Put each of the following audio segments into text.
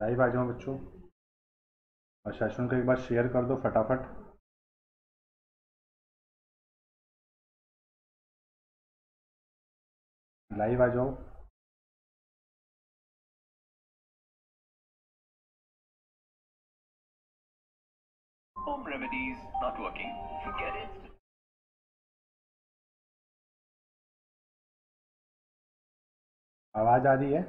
Live आ जाओ बच्चों और सेशन को एक बार शेयर कर दो फटाफट लाइव आ जाओ Home remedies not working. Forget it. आवाज़ आ रही है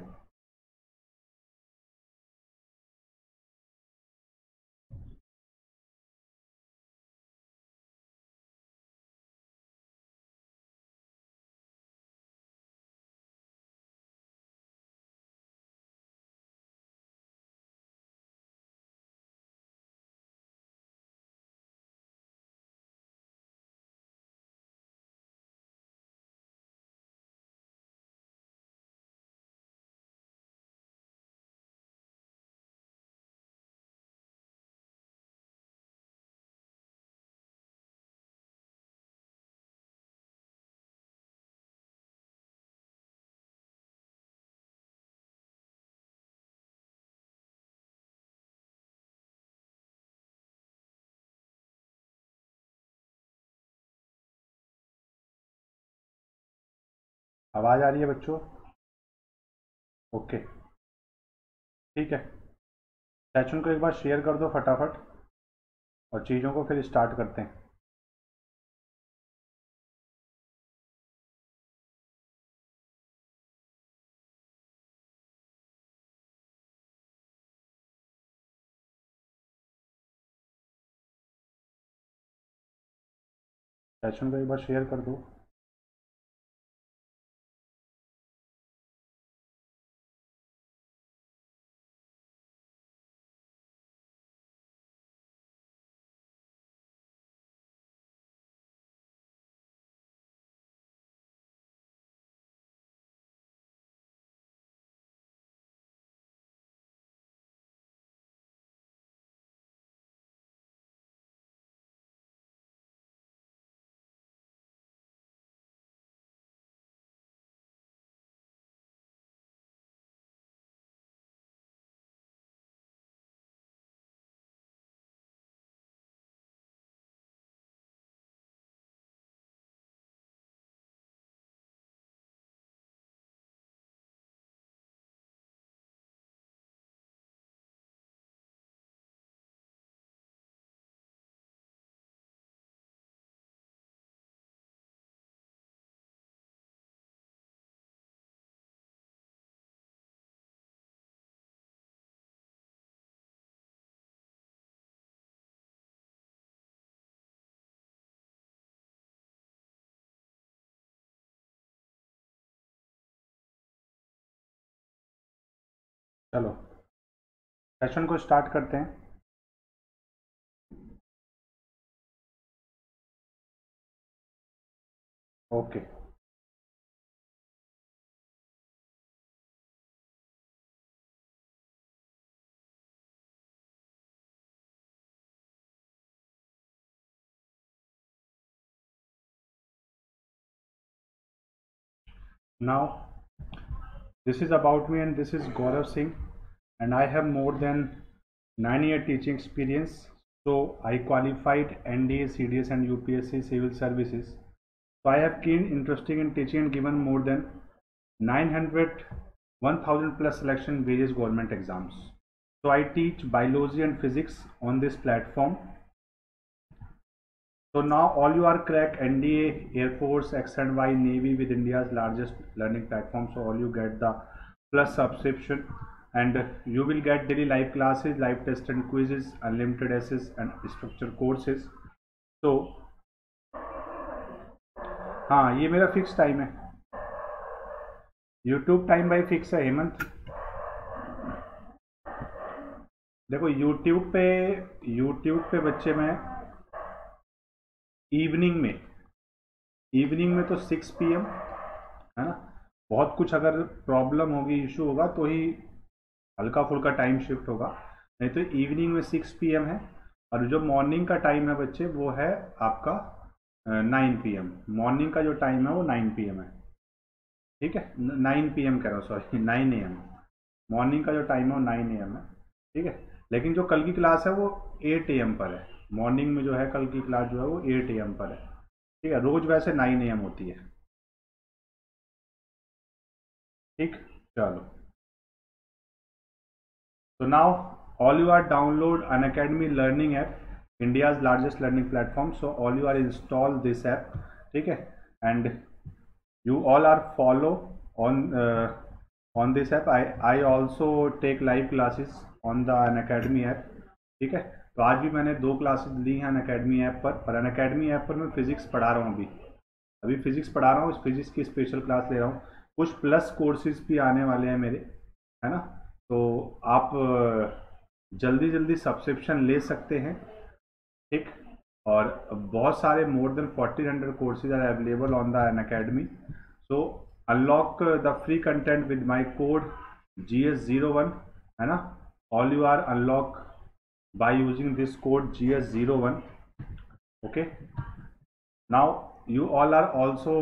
आवाज़ आ रही है बच्चों? ओके ठीक है। सेशन को एक बार शेयर कर दो फटाफट और चीज़ों को फिर स्टार्ट करते हैं। सेशन को एक बार शेयर कर दो। चलो। सेशन को स्टार्ट करते हैं। Okay now this is about me and this is Gaurav Singh and I have more than 9 year teaching experience. So I qualified NDA, CDS and UPSC civil services. So I have keen interesting in teaching and given more than 900 1000 plus selection various government exams. So I teach biology and physics on this platform so now all you are crack NDA, Air Force, X and Y, Navy with India's largest learning platform. So all you get the plus subscription and you will get daily live classes, live test and quizzes, unlimited access and structured courses. So हाँ ये मेरा fix time है YouTube time भाई fix है हेमंत देखो YouTube पे YouTube पे बच्चे में इवनिंग में इवनिंग में तो सिक्स पी एम है ना? बहुत कुछ अगर प्रॉब्लम होगी इशू होगा तो ही हल्का फुल्का टाइम शिफ्ट होगा। नहीं तो इवनिंग में सिक्स पी एम है, और जो मॉर्निंग का टाइम है बच्चे, वो है आपका नाइन पी एम मॉर्निंग का जो टाइम है, वो नाइन पी एम है। ठीक है? नाइन पी एम कह रहा हूँ sorry nine A M morning का जो टाइम है, वो नाइन ए एम है। ठीक है? लेकिन जो कल की क्लास है, वो एट ए एम पर है। मॉर्निंग में जो है, कल की क्लास जो है वो 8 ए पर है। ठीक है, रोज वैसे 9 ए होती है। ठीक, चलो। तो now all you are download Unacademy learning app India largest learning platform so all you are install this app ठीक है? And you all are follow on on this app I I also take live classes on the Unacademy app ठीक है? तो आज भी मैंने दो classes ली हैं अन अकेडमी ऐप पर पर अन अकेडमी ऐप पर मैं फिजिक्स पढ़ा रहा हूँ अभी। अभी फिजिक्स पढ़ा रहा हूँ उस फिजिक्स की स्पेशल क्लास ले रहा हूँ। कुछ प्लस कोर्सेज भी आने वाले हैं मेरे, है ना? तो आप जल्दी जल्दी सब्सक्रिप्शन ले सकते हैं, ठीक? और बहुत सारे more than fourteen hundred courses are available on the Unacademy so unlock the free content with my code G S zero one है ना? All you are unlock this code G S zero one okay now you all are also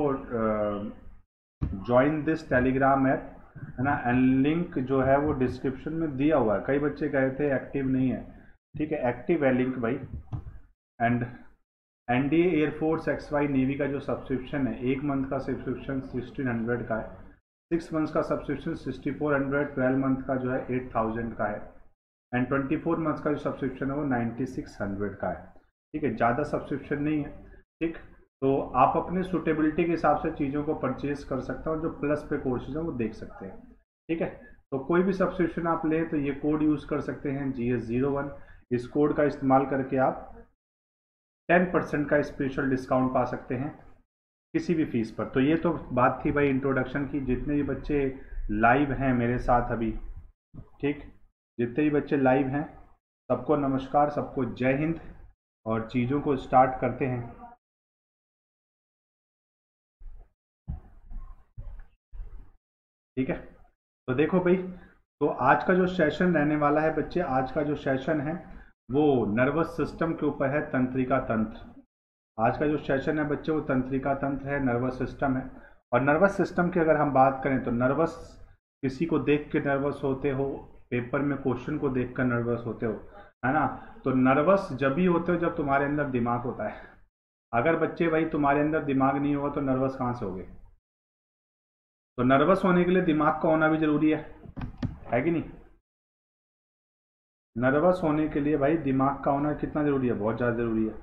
join this Telegram app है ना? And link जो है वो description में दिया हुआ है। कई बच्चे कहे थे एक्टिव नहीं है। ठीक है एक्टिव है लिंक भाई। And N D Air Force X Y Navy का जो सब्सक्रिप्शन है, एक मंथ का सब्सक्रिप्शन सिक्सटीन हंड्रेड का है। सिक्स मंथ का subscription sixty four hundred twelve month का जो है एट थाउज़ेंड का है। एंड ट्वेंटी फोर मंथ का जो सब्सक्रिप्शन है वो नाइन्टी सिक्स हंड्रेड का है। ठीक है? ज़्यादा सब्सक्रिप्शन नहीं है। ठीक? तो आप अपने सुटेबिलिटी के हिसाब से चीज़ों को परचेज कर सकते हो जो प्लस पे कोर्सेज हैं वो देख सकते हैं। ठीक है? तो कोई भी सब्सक्रिप्शन आप लें तो ये कोड यूज़ कर सकते हैं जी एस ज़ीरो वन इस कोड का इस्तेमाल करके आप टेन परसेंट का स्पेशल डिस्काउंट पा सकते हैं किसी भी फ़ीस पर। तो ये तो बात थी भाई इंट्रोडक्शन की। जितने भी बच्चे लाइव हैं मेरे साथ अभी। ठीक? जितने भी बच्चे लाइव हैं, सबको नमस्कार, सबको जय हिंद और चीज़ों को स्टार्ट करते हैं। ठीक है? तो देखो भाई तो आज का जो सेशन रहने वाला है बच्चे, आज का जो सेशन है, वो नर्वस सिस्टम के ऊपर है, तंत्रिका तंत्र। आज का जो सेशन है बच्चे, वो तंत्रिका तंत्र है नर्वस सिस्टम है। और नर्वस सिस्टम की अगर हम बात करें तो नर्वस किसी को देख के नर्वस होते हो पेपर में क्वेश्चन को देख कर नर्वस होते हो, है ना? तो नर्वस जब भी होते हो, जब तुम्हारे अंदर दिमाग होता है। अगर बच्चे भाई तुम्हारे अंदर दिमाग नहीं होगा तो नर्वस कहाँ से होगे? तो नर्वस होने के लिए दिमाग का होना भी ज़रूरी है। है कि नहीं? नर्वस होने के लिए भाई दिमाग का होना कितना ज़रूरी है? बहुत ज़्यादा ज़रूरी है।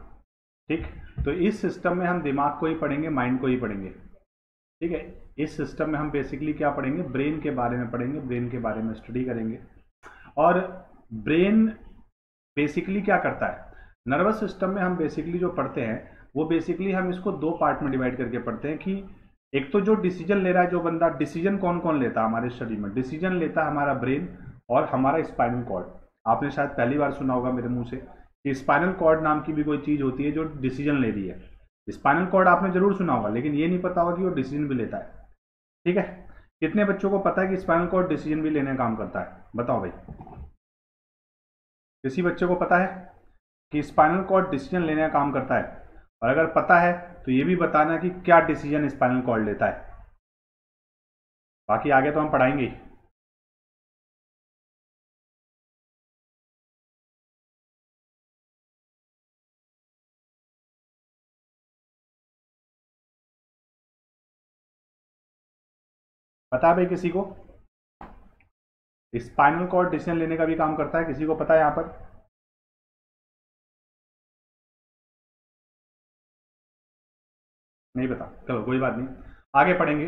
ठीक? तो इस सिस्टम में हम दिमाग को ही पढ़ेंगे, माइंड को ही पढ़ेंगे। ठीक है? इस सिस्टम में हम बेसिकली क्या पढ़ेंगे? ब्रेन के बारे में पढ़ेंगे, ब्रेन के बारे में स्टडी करेंगे। और ब्रेन बेसिकली क्या करता है? नर्वस सिस्टम में हम बेसिकली जो पढ़ते हैं, वो बेसिकली हम इसको दो पार्ट में डिवाइड करके पढ़ते हैं कि एक तो जो डिसीज़न ले रहा है, जो बंदा डिसीज़न कौन कौन लेता है हमारे शरीर में? डिसीज़न लेता है हमारा ब्रेन और हमारा स्पाइनल कॉर्ड आपने शायद पहली बार सुना होगा मेरे मुँह से कि स्पाइनल कॉर्ड नाम की भी कोई चीज़ होती है जो डिसीज़न ले रही है। स्पाइनल कॉर्ड आपने ज़रूर सुना होगा, लेकिन ये नहीं पता होगा कि वो डिसीज़न भी लेता है। ठीक है? कितने बच्चों को पता है कि स्पाइनल कॉर्ड डिसीज़न भी लेने का काम करता है? बताओ भाई। किसी बच्चे को पता है कि स्पाइनल कॉर्ड डिसीज़न लेने का काम करता है? और अगर पता है तो ये भी बताना कि क्या डिसीज़न स्पाइनल कॉर्ड लेता है। बाकी आगे तो हम पढ़ाएँगे पता है भाई किसी को? स्पाइनल कॉर्ड डिसीज़न लेने का भी काम करता है, किसी को पता है यहाँ पर? नहीं पता। चलो, कोई बात नहीं। आगे पढ़ेंगे,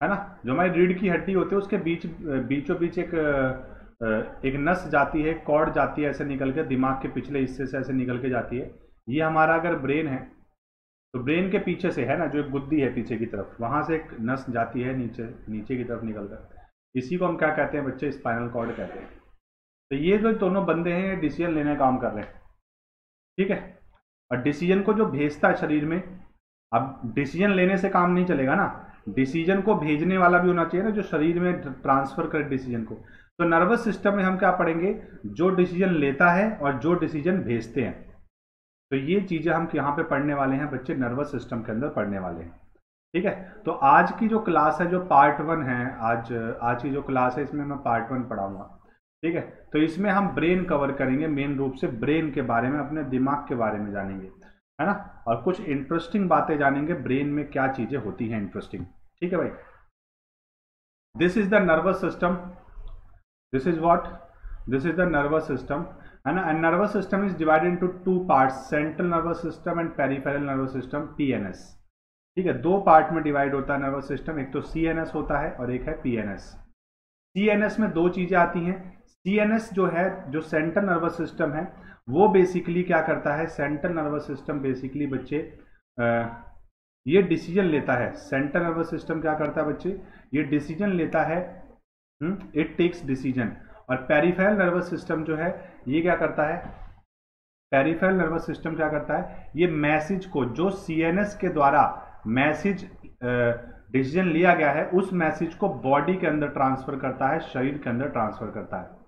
है ना? जो हमारी रीढ़ की हड्डी होती है, उसके बीच, बीचों बीच एक एक नस जाती है कॉर्ड जाती है ऐसे निकल के, दिमाग के पिछले हिस्से से ऐसे निकल के जाती है। ये हमारा अगर ब्रेन है तो ब्रेन के पीछे से है ना, जो एक बुद्धि है पीछे की तरफ़, वहाँ से एक नस जाती है नीचे नीचे की तरफ़ निकल कर इसी को हम क्या कहते हैं बच्चे? स्पाइनल कॉर्ड कहते हैं। तो ये जो दोनों बंदे हैं, ये डिसीज़न लेने काम कर रहे हैं। ठीक है? और डिसीज़न को जो भेजता है शरीर में, अब डिसीज़न लेने से काम नहीं चलेगा ना। डिसीज़न को भेजने वाला भी होना चाहिए ना, जो शरीर में ट्रांसफ़र करे डिसीज़न को। तो नर्वस सिस्टम में हम क्या पढ़ेंगे? जो डिसीज़न लेता है और जो डिसीज़न भेजते हैं। तो ये चीज़ें हम यहाँ पे पढ़ने वाले हैं, बच्चे नर्वस सिस्टम के अंदर पढ़ने वाले हैं। ठीक है? तो आज की जो क्लास है, जो पार्ट वन है, आज आज की जो क्लास है, इसमें मैं पार्ट वन पढ़ाऊँगा। ठीक है? तो इसमें हम ब्रेन कवर करेंगे मेन रूप से ब्रेन के बारे में, अपने दिमाग के बारे में जानेंगे। है ना? और कुछ इंटरेस्टिंग बातें जानेंगे ब्रेन में क्या चीज़ें होती हैं इंटरेस्टिंग ठीक है भाई? This is the nervous system this is what this is the nervous system है ना? And nervous system is divided into two parts central nervous system and peripheral nervous system TNS ठीक है? दो पार्ट में divide होता है nervous system एक तो सीएनएस होता है और एक है पीएनएस सीएनएस में दो चीज़ें आती हैं। सीएनएस जो है जो सेंट्रल नर्वस सिस्टम है वो बेसिकली क्या करता है? सेंट्रल नर्वस सिस्टम बेसिकली बच्चे आ, ये डिसीज़न लेता है। सेंट्रल नर्वस सिस्टम क्या करता है बच्चे? ये डिसीज़न लेता है इट टेक्स डिसीज़न और पेरिफेरल नर्वस सिस्टम जो है, ये क्या करता है? पेरिफेरल नर्वस सिस्टम क्या करता है? ये मैसेज को, जो सीएनएस के द्वारा मैसेज डिसीज़न लिया गया है, उस मैसेज को बॉडी के अंदर ट्रांसफ़र करता है, शरीर के अंदर ट्रांसफ़र करता है।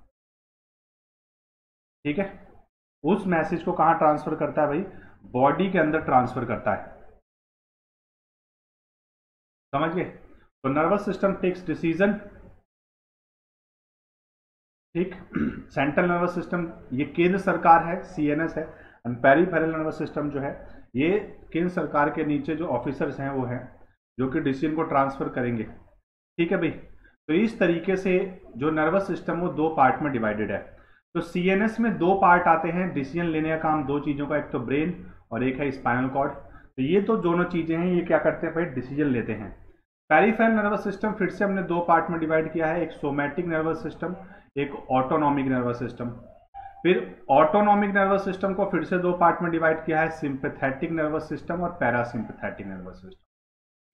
ठीक है? उस मैसेज को कहाँ ट्रांसफ़र करता है भाई? बॉडी के अंदर ट्रांसफ़र करता है। समझ गए? तो नर्वस सिस्टम टेक्स डिसीज़न ठीक? सेंट्रल नर्वस सिस्टम ये केंद्र सरकार है सीएनएस है एंड पेरीफेरल नर्वस सिस्टम जो है, ये केंद्र सरकार के नीचे जो ऑफिसर्स हैं, वो हैं, जो कि डिसीज़न को ट्रांसफ़र करेंगे। ठीक है भाई? तो इस तरीके से जो नर्वस सिस्टम वो दो पार्ट में डिवाइडेड है। तो सीएनएस में दो पार्ट आते हैं डिसीज़न लेने का काम, दो चीज़ों का, एक तो ब्रेन और एक है स्पाइनल कॉर्ड तो ये तो दोनों चीज़ें हैं, ये क्या करते हैं भाई? डिसीज़न लेते हैं। पेरीफेरल नर्वस सिस्टम फिर से हमने दो पार्ट में डिवाइड किया है, एक सोमैटिक नर्वस सिस्टम एक ऑटोनॉमिक नर्वस सिस्टम फिर ऑटोनॉमिक नर्वस सिस्टम को फिर से दो पार्ट में डिवाइड किया है सिंपैथेटिक नर्वस सिस्टम और पैरासिम्पैथेटिक नर्वस सिस्टम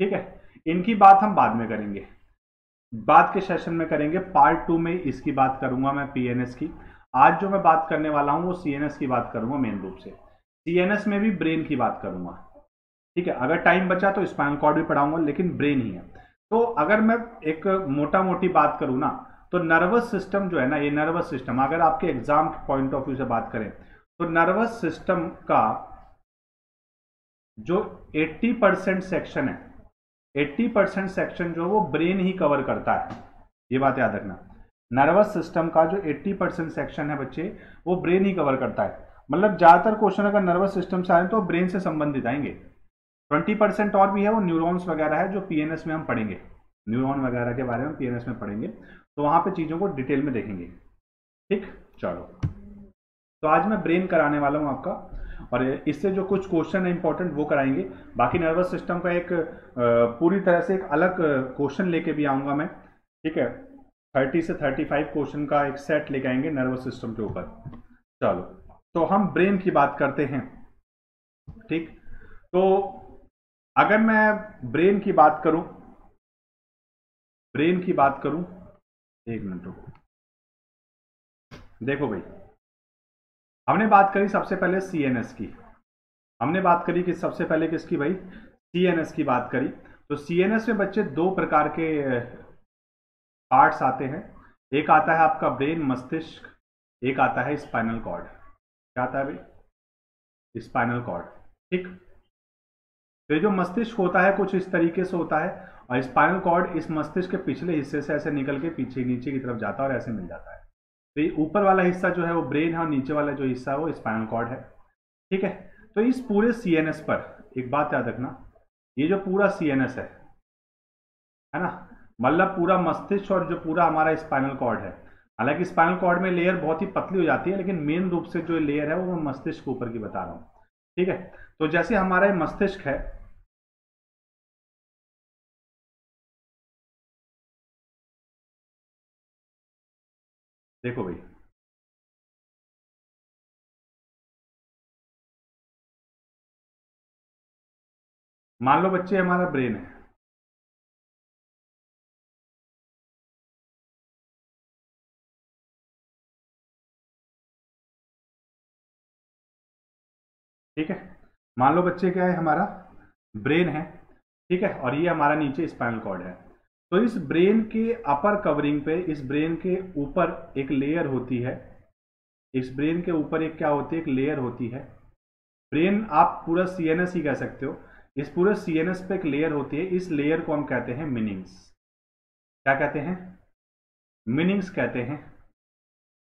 ठीक है? इनकी बात हम बाद में करेंगे। बाद के सेशन में करेंगे। पार्ट टू में इसकी बात करूँगा मैं पीएनएस की। आज जो मैं बात करने वाला हूँ, वो सीएनएस की बात करूँगा मेन रूप से। सीएनएस में भी ब्रेन की बात करूँगा। ठीक है? अगर टाइम बचा तो स्पाइनल कॉर्ड भी पढ़ाऊँगा, लेकिन ब्रेन ही है। तो अगर मैं एक मोटा मोटी बात करूँ ना तो नर्वस सिस्टम जो है ना, ये नर्वस सिस्टम अगर आपके एग्ज़ाम के पॉइंट ऑफ़ व्यू से बात करें तो नर्वस सिस्टम का जो 80 परसेंट सेक्शन है 80 परसेंट सेक्शन जो वो ब्रेन ही कवर करता है। ये बात याद रखना। नर्वस सिस्टम का जो 80 परसेंट सेक्शन है बच्चे, वो ब्रेन ही कवर करता है। मतलब ज़्यादातर क्वेश्चन अगर नर्वस सिस्टम से आए तो ब्रेन से संबंधित आएँगे। 20 परसेंट और भी है वो न्यूरॉन्स वगैरह है जो पीएनएस में हम पढ़ेंगे। न्यूरॉन वगैरह के बारे में पीएनएस में पढ़ेंगे। तो वहाँ पे चीज़ों को डिटेल में देखेंगे। ठीक? चलो। तो आज मैं ब्रेन कराने वाला हूँ आपका, और इससे जो कुछ क्वेश्चन है इंपॉर्टेंट वो कराएँगे। बाकी नर्वस सिस्टम का एक पूरी तरह से एक अलग क्वेश्चन लेके भी आऊँगा मैं। ठीक है? थर्टी से थर्टी फाइव क्वेश्चन का एक सेट लेके आएँगे नर्वस सिस्टम के ऊपर। चलो। तो हम ब्रेन की बात करते हैं। ठीक? तो अगर मैं ब्रेन की बात करूँ, ब्रेन की बात करूँ एक मिनट रुको। देखो भाई, हमने बात करी सबसे पहले सीएनएस की। हमने बात करी कि सबसे पहले किसकी भाई? सीएनएस की बात करी। तो सीएनएस में बच्चे दो प्रकार के पार्ट्स आते हैं। एक आता है आपका ब्रेन मस्तिष्क, एक आता है स्पाइनल कॉर्ड क्या आता है भाई? स्पाइनल कॉर्ड ठीक? तो ये जो मस्तिष्क होता है कुछ इस तरीके से होता है। और स्पाइनल कॉर्ड इस मस्तिष्क के पिछले हिस्से से ऐसे निकल के पीछे, नीचे की तरफ़ जाता है और ऐसे मिल जाता है। तो ये ऊपर वाला हिस्सा जो है वो ब्रेन है और नीचे वाला जो हिस्सा है वो स्पाइनल कॉर्ड है। ठीक है? तो इस पूरे सीएनएस पर एक बात याद रखना, ये जो पूरा सीएनएस है है ना? मतलब पूरा मस्तिष्क और जो पूरा हमारा स्पाइनल कॉर्ड है। हालाँकि स्पाइनल कॉर्ड में लेयर बहुत ही पतली हो जाती है, लेकिन मेन रूप से जो लेयर है वो मैं मस्तिष्क ऊपर की बता रहा हूँ। ठीक है? तो जैसे हमारा मस्तिष्क है देखो भाई। मान लो बच्चे हमारा ब्रेन है। ठीक है? मान लो बच्चे क्या है, हमारा ब्रेन है। ठीक है? और ये हमारा नीचे स्पाइनल कॉर्ड है। तो इस ब्रेन के अपर कवरिंग पे, इस ब्रेन के ऊपर एक लेयर होती है। इस ब्रेन के ऊपर एक क्या होती है? एक लेयर होती है। ब्रेन आप पूरा सीएनएस ही कह सकते हो। इस पूरे सीएनएस पे एक लेयर होती है। इस लेयर को हम कहते हैं मीनिंग्स क्या कहते हैं? मीनिंग्स कहते हैं।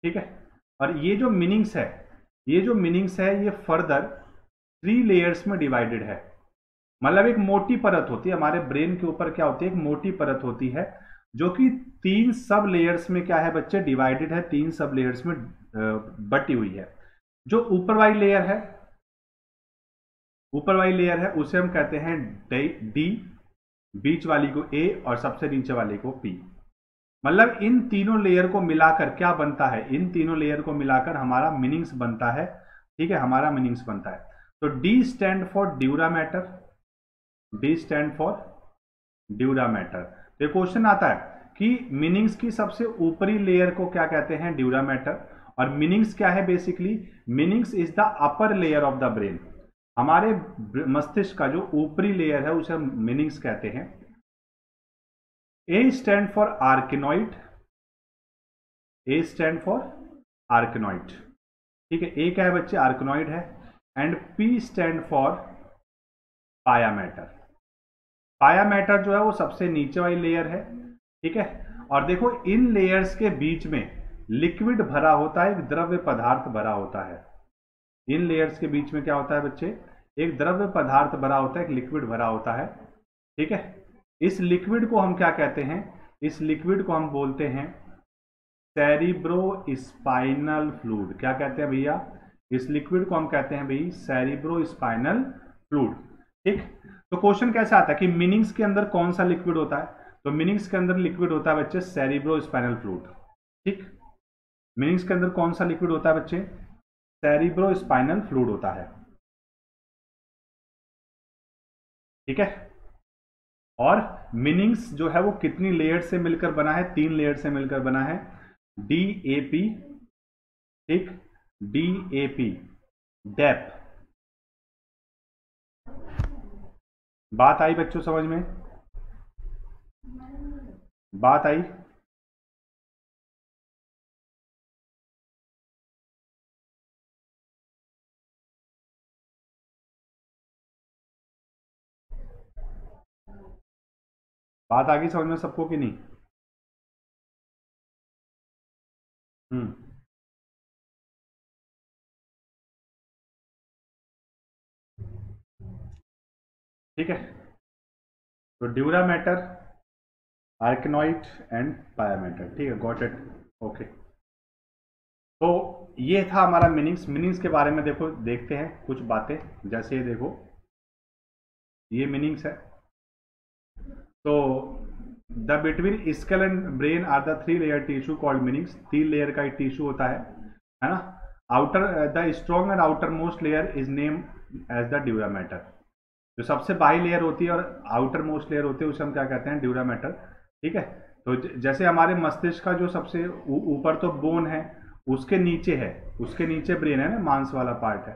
ठीक है? और ये जो मीनिंग्स है, ये जो मीनिंग्स है, ये फर्दर थ्री लेयर्स में डिवाइडेड है। मतलब एक मोटी परत होती है। हमारे ब्रेन के ऊपर क्या होती है? एक मोटी परत होती है, जो कि तीन सब लेयर्स में क्या है बच्चे? डिवाइडेड है, तीन सब लेयर्स में बटी हुई है। जो ऊपर वाली लेयर है, ऊपर वाली लेयर है, उसे हम कहते हैं डी बीच वाली को ए और सबसे नीचे वाले को पी मतलब इन तीनों लेयर को मिलाकर क्या बनता है? इन तीनों लेयर को मिलाकर हमारा मीनिंग्स बनता है। ठीक है, हमारा मीनिंग्स बनता है। तो D stand for dura mater D stand for dura mater तो क्वेश्चन आता है कि मीनिंग्स की सबसे ऊपरी लेयर को क्या कहते हैं? ड्यूरा मैटर और मीनिंग्स क्या है basically meninges is the upper layer of the brain हमारे मस्तिष्क का जो ऊपरी लेयर है, उसे मीनिंग्स कहते हैं। A stand for arachnoid A stand for arachnoid ठीक है ए क्या है बच्चे? आर्किनॉइड है। And P stand for pia mater pia mater जो है वो सबसे नीचे वाली लेयर है, ठीक है? और देखो, इन लेयर्स के बीच में लिक्विड भरा होता है, एक द्रव्य पदार्थ भरा होता है। इन लेयर्स के बीच में क्या होता है बच्चे? एक द्रव्य पदार्थ भरा होता है, एक लिक्विड भरा होता है, ठीक है? इस लिक्विड को हम क्या कहते हैं? इस लिक्विड को हम बोलते हैं सेरिब्रो स्पाइनल फ्लूड क्या कहते हैं भैया? इस लिक्विड को हम कहते हैं भाई सेरिब्रो स्पाइनल फ्लूड ठीक? तो क्वेश्चन कैसे आता है कि मीनिंग्स के अंदर कौन सा लिक्विड होता है? तो मीनिंग्स के अंदर लिक्विड होता है बच्चे सेरिब्रो स्पाइनल फ्लूड ठीक? मीनिंग्स के अंदर कौन सा लिक्विड होता है बच्चे? सेरिब्रो स्पाइनल फ्लूड होता है। ठीक है? और मीनिंग्स जो है वो कितनी लेयर से मिलकर बना है? तीन लेयर से मिलकर बना है। डी ए पी ठीक? डी ए पी डेप बात आई बच्चों समझ में? बात आई? बात आ गई समझ में सबको कि नहीं? हम्म। ठीक है? तो dura mater arachnoid and pia mater ठीक है? गॉट इट ओके तो ये था हमारा मीनिंग्स। मीनिंग्स के बारे में देखो, देखते हैं कुछ बातें। जैसे ये देखो, ये मीनिंग्स है। तो the between skull and brain are the three layer tissue called meninges. तीन लेयर का एक टिश्यू होता है है ना? Outer, the strong and outermost layer is name as the dura mater. जो सबसे बाई लेयर होती है और आउटर मोस्ट लेयर होती है, उसे हम क्या कहते हैं? ड्यूरा मैटर ठीक है? तो जैसे हमारे मस्तिष्क का जो सबसे ऊपर तो बोन है, उसके नीचे है, उसके नीचे ब्रेन है ना, मांस वाला पार्ट है।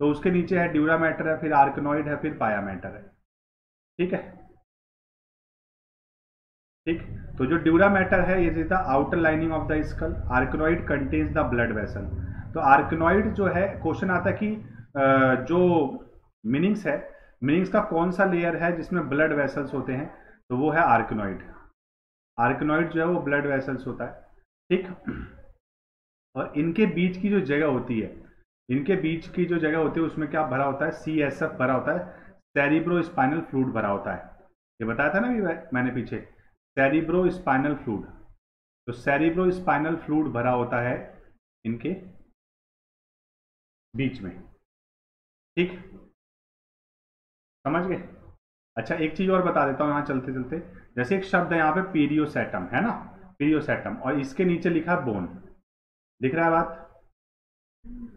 तो उसके नीचे है ड्यूरा मैटर है, फिर आर्कनॉइड है, फिर पाया मैटर है। ठीक है? ठीक? तो जो ड्यूरा मैटर है, ये the outer lining of the skull arachnoid contains the blood vessel तो आर्कनॉइड जो है क्वेश्चन आता है कि जो मीनिंग्स है मीनिंग्स का कौन सा लेयर है जिसमें ब्लड वेसल्स होते हैं? तो वो है आर्कनॉइड आर्कनॉइड जो है वो ब्लड वेसल्स होता है, ठीक? और इनके बीच की जो जगह होती है, इनके बीच की जो जगह होती है, उसमें क्या भरा होता है? सी एस एफ़ भरा होता है सेरिब्रो स्पाइनल फ्लूड भरा होता है। ये बताया था ना भी मैंने पीछे? सेरिब्रो स्पाइनल फ्लूड तो सेरिब्रो स्पाइनल फ्लूड भरा होता है इनके बीच में, ठीक? समझ गए? अच्छा एक चीज़ और बता देता हूँ यहाँ चलते चलते। जैसे एक शब्द है यहाँ पे पीरियोसेटम, है ना? पीरियोसेटम, और इसके नीचे लिखा है बोन। दिख रहा है बात?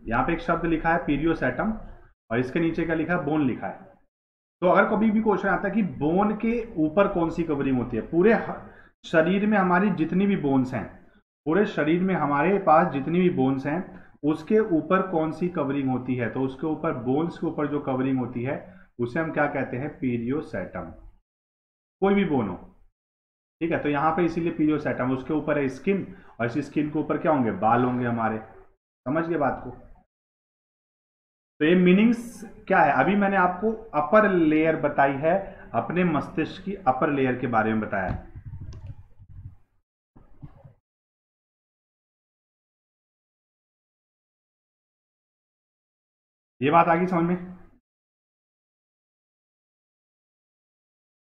यहाँ पे एक शब्द लिखा है पीरियोसेटम, और इसके नीचे क्या लिखा है? बोन लिखा है। तो अगर कभी भी क्वेश्चन आता है कि बोन के ऊपर कौन सी कवरिंग होती है, पूरे शरीर में हमारी जितनी भी बोन्स हैं, पूरे शरीर में हमारे पास जितनी भी बोन्स हैं, उसके ऊपर कौन सी कवरिंग होती है? तो उसके ऊपर, बोन्स के ऊपर जो कवरिंग होती है उसे हम क्या कहते हैं? पीरियोसाइटम कोई भी बोन। हो ठीक है तो यहाँ पे इसीलिए पीरियोसाइटम उसके ऊपर है स्किन, और इसी स्किन के ऊपर क्या होंगे? बाल होंगे हमारे। समझ गए बात को? तो ये मीनिंग्स क्या है? अभी मैंने आपको अपर लेयर बताई है, अपने मस्तिष्क की अपर लेयर के बारे में बताया ये बात आ गई समझ में?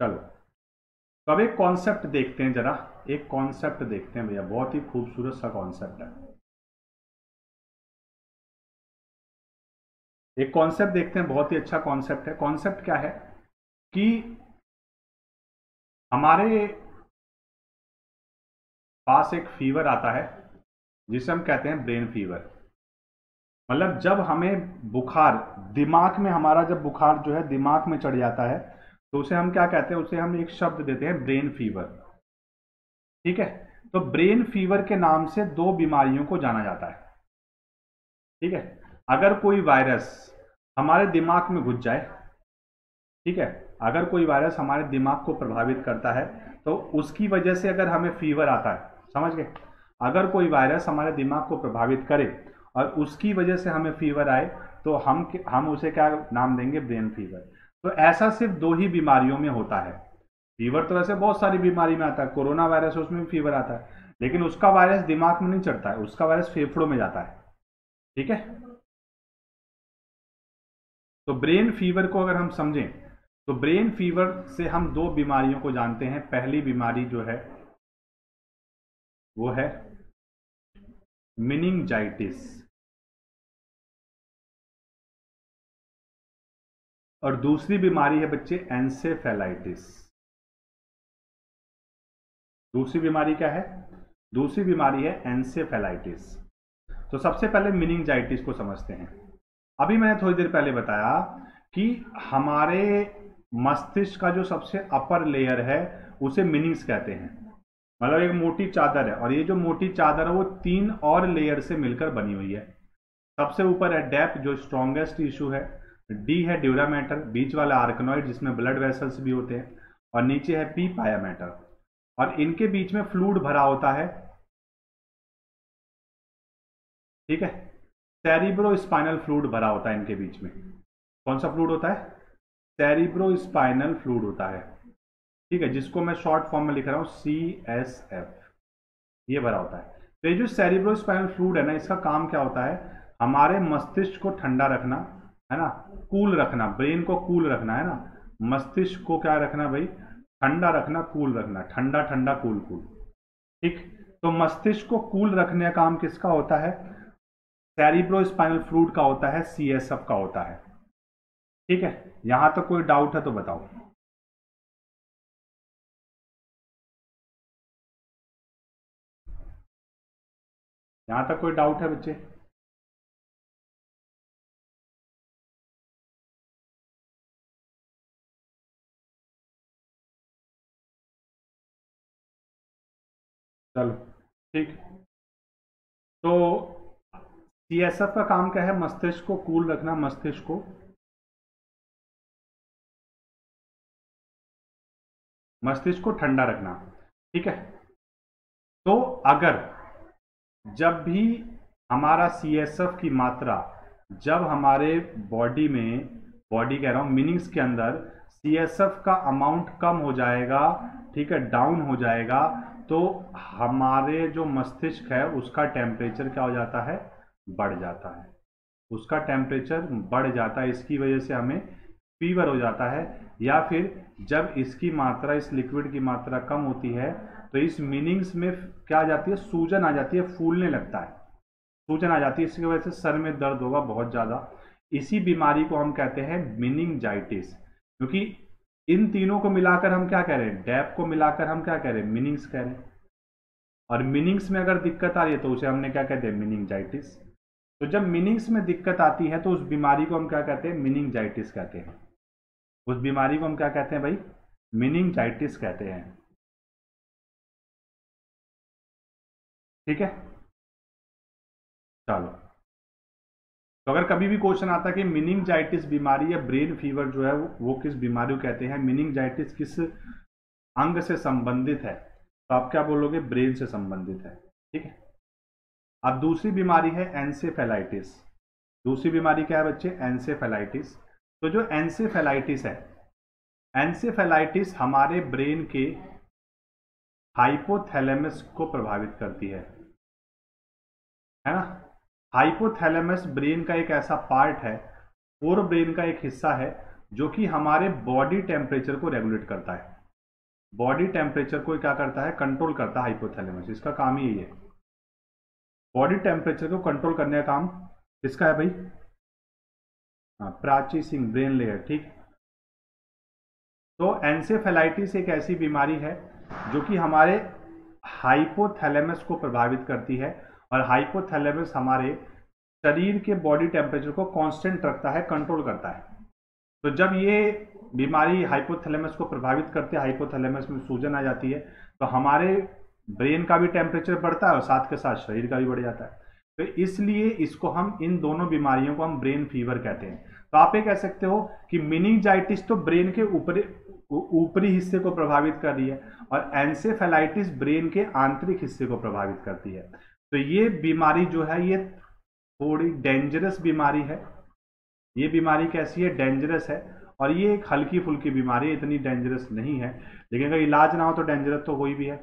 चलो। तो अब एक कॉन्सेप्ट देखते हैं जरा। एक कॉन्सेप्ट देखते हैं भैया। बहुत ही खूबसूरत सा कॉन्सेप्ट है। एक कॉन्सेप्ट देखते हैं। बहुत ही अच्छा कॉन्सेप्ट है। कॉन्सेप्ट क्या है? कि हमारे पास एक फीवर आता है, जिसे हम कहते हैं ब्रेन फीवर मतलब जब हमें बुखार, दिमाग में हमारा जब बुखार जो है, दिमाग में चढ़ जाता है तो उसे हम क्या कहते हैं? उसे हम एक शब्द देते हैं, ब्रेन फीवर। ठीक है? तो ब्रेन फीवर के नाम से दो बीमारियों को जाना जाता है। ठीक है? अगर कोई वायरस हमारे दिमाग में घुस जाए, ठीक है? अगर कोई वायरस हमारे दिमाग को प्रभावित करता है तो उसकी वजह से अगर हमें फीवर आता है, समझ गए? अगर कोई वायरस हमारे दिमाग को प्रभावित करे और उसकी वजह से हमें फीवर आए तो हम हम उसे क्या नाम देंगे? Brain fever. तो ऐसा सिर्फ़ दो ही बीमारियों में होता है। फीवर तो वैसे बहुत सारी बीमारी में आता है, कोरोना वायरस उसमें भी फीवर आता है, लेकिन उसका वायरस दिमाग में नहीं चढ़ता है, उसका वायरस फेफड़ों में जाता है। ठीक है? तो ब्रेन फीवर को अगर हम समझें तो ब्रेन फीवर से हम दो बीमारियों को जानते हैं। पहली बीमारी जो है, वो है, मिनिंगजाइटिस। और दूसरी बीमारी है बच्चे एंसेफेलाइटिस दूसरी बीमारी क्या है? दूसरी बीमारी है एंसेफेलाइटिस तो सबसे पहले मिनिंगजाइटिस को समझते हैं। अभी मैंने थोड़ी देर पहले बताया कि हमारे मस्तिष्क का जो सबसे अपर लेयर है, उसे मिनिंग्स कहते हैं। मतलब एक मोटी चादर है और ये जो मोटी चादर है, वो तीन और लेयर से मिलकर बनी हुई है। सबसे ऊपर है डेप जो स्ट्रॉन्गेस्ट इशू है। डी है ड्यूरा मैटर, बीच वाला आर्कनॉइड जिसमें ब्लड वेसल्स भी होते हैं, और नीचे है पी पाया मैटर। और इनके बीच में फ्लूड भरा होता है, ठीक है? सेरिब्रो स्पाइनल फ्लूड भरा होता है इनके बीच में। कौन सा फ्लूड होता है? सेरिब्रो स्पाइनल फ्लूड होता है। ठीक है, जिसको मैं शॉर्ट फॉर्म में लिख रहा हूँ सी एस एफ़ ये भरा होता है। तो ये जो सेरिब्रो स्पाइनल फ्लूड है ना, इसका काम क्या होता है? हमारे मस्तिष्क को ठंडा रखना है ना? कूल रखना, ब्रेन को कूल रखना, है ना? मस्तिष्क को क्या रखना भाई? ठंडा रखना, कूल रखना, ठंडा ठंडा, कूल कूल। ठीक? तो मस्तिष्क को कूल रखने का काम किसका होता है? सेरिब्रो स्पाइनल फ्लूड का होता है सी एस एफ़ का होता है। ठीक है? यहाँ तक तो कोई डाउट है तो बताओ। यहाँ तक कोई डाउट है बच्चे? चलो, ठीक तो सीएसएफ का काम क्या है? मस्तिष्क को कूल रखना, मस्तिष्क को। मस्तिष्क को ठंडा रखना, ठीक है? तो अगर जब भी हमारा सीएसएफ की मात्रा, जब हमारे बॉडी में बॉडी कह रहा हूँ मीनिंग्स के अंदर सीएसएफ का अमाउंट कम हो जाएगा, ठीक है डाउन हो जाएगा तो हमारे जो मस्तिष्क है, उसका टेम्परेचर क्या हो जाता है? बढ़ जाता है। उसका टेम्परेचर बढ़ जाता है, इसकी वजह से हमें फीवर हो जाता है, या फिर जब इसकी मात्रा, इस लिक्विड की मात्रा कम होती है तो इस मीनिंग्स में क्या आ जाती है? सूजन आ जाती है, फूलने लगता है। सूजन आ जाती है, इसकी वजह से सर में दर्द होगा बहुत ज़्यादा। इसी बीमारी को हम कहते हैं मिनिंगजाइटिस क्योंकि इन तीनों को मिलाकर हम क्या कह रहे हैं? डैप को मिलाकर हम क्या कह रहे हैं? मीनिंग्स कह रहे हैं। और मीनिंग्स में अगर दिक्कत आ रही है तो उसे हमने क्या कहते हैं? मीनिंगजाइटिस तो जब मीनिंग्स में दिक्कत आती है तो उस बीमारी को हम क्या कहते हैं? मीनिंगजाइटिस कहते हैं। उस बीमारी को हम क्या कहते हैं भाई? मीनिंगजाइटिस कहते हैं। ठीक है? चलो। तो अगर कभी भी क्वेश्चन आता है कि मिनिंगजाइटिस बीमारी या ब्रेन फीवर जो है, वो किस बीमारी को कहते हैं? मिनिंगजाइटिस किस अंग से संबंधित है? तो आप क्या बोलोगे? ब्रेन से संबंधित है। ठीक है? अब दूसरी बीमारी है एनसेफेलाइटिस दूसरी बीमारी क्या है बच्चे? एनसेफेलाइटिस तो जो एनसेफेलाइटिस है एनसेफेलाइटिस हमारे ब्रेन के हाइपोथैलेमस को प्रभावित करती है। है ना? हाइपोथैलेमस ब्रेन का एक ऐसा पार्ट है फोर ब्रेन का एक हिस्सा है, जो कि हमारे बॉडी टेम्परेचर को रेगुलेट करता है। बॉडी टेम्परेचर को क्या करता है? कंट्रोल करता है हाइपोथैलेमस इसका काम ही यही है। बॉडी टेम्परेचर को कंट्रोल करने का काम किसका है भाई? हाँ प्राची सिंह ब्रेन लेयर ठीक। तो एंसेफेलाइटिस एक ऐसी बीमारी है, जो कि हमारे हाइपोथैलेमस को प्रभावित करती है और हाइपोथैलेमस हमारे शरीर के बॉडी टेम्परेचर को कांस्टेंट रखता है कंट्रोल करता है। तो जब ये बीमारी हाइपोथैलेमस को प्रभावित करती है हाइपोथैलेमस में सूजन आ जाती है तो हमारे ब्रेन का भी टेम्परेचर बढ़ता है और साथ के साथ शरीर का भी बढ़ जाता है। तो इसलिए इसको हम इन दोनों बीमारियों को हम ब्रेन फीवर कहते हैं। तो आप ये कह सकते हो कि मिनीजाइटिस तो ब्रेन के ऊपरी ऊपरी हिस्से को प्रभावित कर रही है और एंसेफेलाइटिस ब्रेन के आंतरिक हिस्से को प्रभावित करती है। तो ये बीमारी जो है, ये थोड़ी डेंजरस बीमारी है। ये बीमारी कैसी है? डेंजरस है। और ये एक हल्की फुल्की बीमारी है, इतनी डेंजरस नहीं है। लेकिन अगर इलाज ना हो तो डेंजरस तो कोई भी है।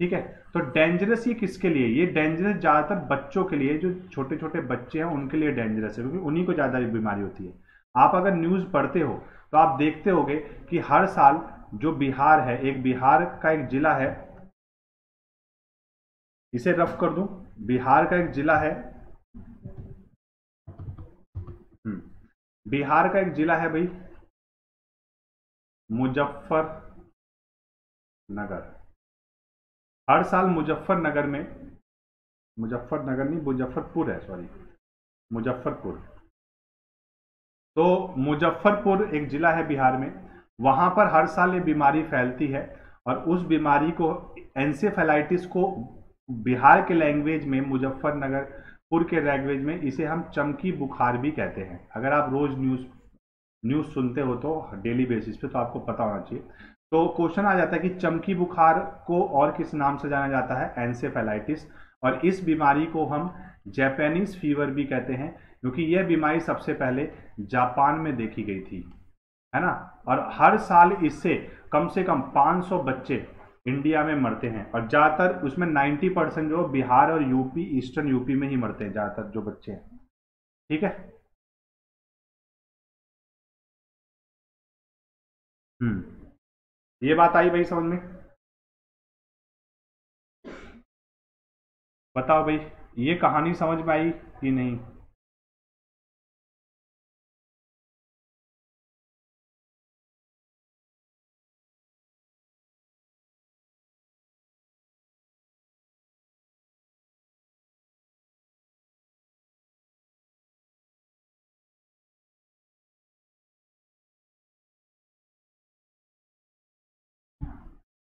ठीक है? तो डेंजरस ये किसके लिए? ये डेंजरस ज़्यादातर बच्चों के लिए, जो छोटे छोटे बच्चे हैं, उनके लिए डेंजरस है, क्योंकि उन्हीं को ज़्यादा बीमारी होती है। आप अगर न्यूज़ पढ़ते हो तो आप देखते होगे कि हर साल जो बिहार है, एक बिहार का एक जिला है, इसे रफ कर दूँ। बिहार का एक जिला है। हम्म, बिहार का एक जिला है भाई मुजफ्फर नगर हर साल मुजफ्फरनगर में मुजफ्फरनगर नहीं मुजफ्फरपुर है सॉरी मुजफ्फरपुर। तो मुजफ्फरपुर एक जिला है बिहार में वहाँ पर हर साल ये बीमारी फैलती है और उस बीमारी को एंसेफेलाइटिस को बिहार के लैंग्वेज में मुजफ्फरनगर पुर के लैंग्वेज में इसे हम चमकी बुखार भी कहते हैं। अगर आप रोज न्यूज़ न्यूज़ सुनते हो तो डेली बेसिस पे तो आपको पता होना चाहिए। तो क्वेश्चन आ जाता है कि चमकी बुखार को और किस नाम से जाना जाता है? एंसेफेलाइटिस और इस बीमारी को हम जैपेनीज फीवर भी कहते हैं क्योंकि यह बीमारी सबसे पहले जापान में देखी गई थी, है ना? और हर साल इससे कम से कम 500 बच्चे इंडिया में मरते हैं। और ज़्यादातर उसमें 90 परसेंट जो बिहार और यूपी, ईस्टर्न यूपी में ही मरते हैं, ज़्यादातर जो बच्चे हैं। ठीक है? हम्म। ये बात आई भाई समझ में? बताओ भाई, ये कहानी समझ में आई कि नहीं?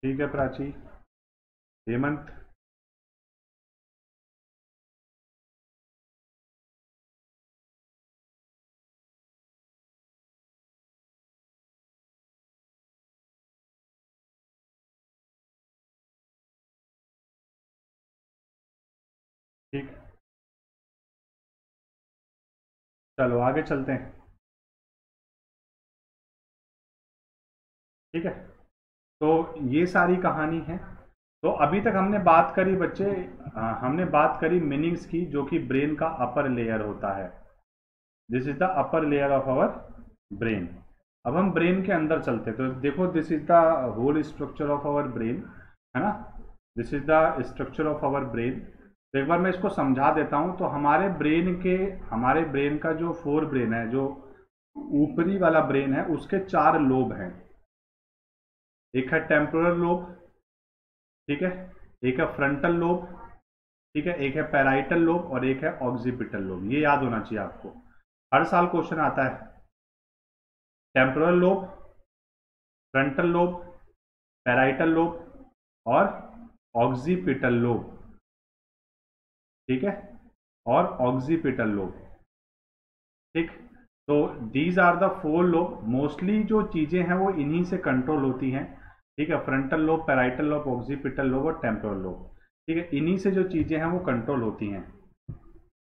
ठीक है प्राची। हेमंत। ठीक। चलो आगे चलते हैं। ठीक है। तो ये सारी कहानी है। तो अभी तक हमने बात करी बच्चे हमने बात करी मीनिंग्स की, जो कि ब्रेन का अपर लेयर होता है। This is the upper layer of our brain अब हम ब्रेन के अंदर चलते तो देखो this is the whole structure of our brain है ना? This is the structure of our brain तो एक बार मैं इसको समझा देता हूँ। तो हमारे ब्रेन के, हमारे ब्रेन का जो फोर ब्रेन है, जो ऊपरी वाला ब्रेन है, उसके चार लोब हैं। एक है टेम्पोरल लोब ठीक है? एक है फ्रंटल लोब ठीक है? एक है पैराइटल लोब और एक है ऑक्सीपिटल लोब ये याद होना चाहिए आपको। हर साल क्वेश्चन आता है। Temporal lobe frontal lobe parietal lobe और ऑक्सीपिटल लोब ठीक है? और ऑक्सीपिटल लोब ठीक? तो these are the four lobe mostly जो चीज़ें हैं वो इन्हीं से कंट्रोल होती हैं। ठीक है frontal lobe parietal lobe occipital lobe और टेम्पोरल लोब ठीक है, इन्हीं से जो चीज़ें हैं वो कंट्रोल होती हैं।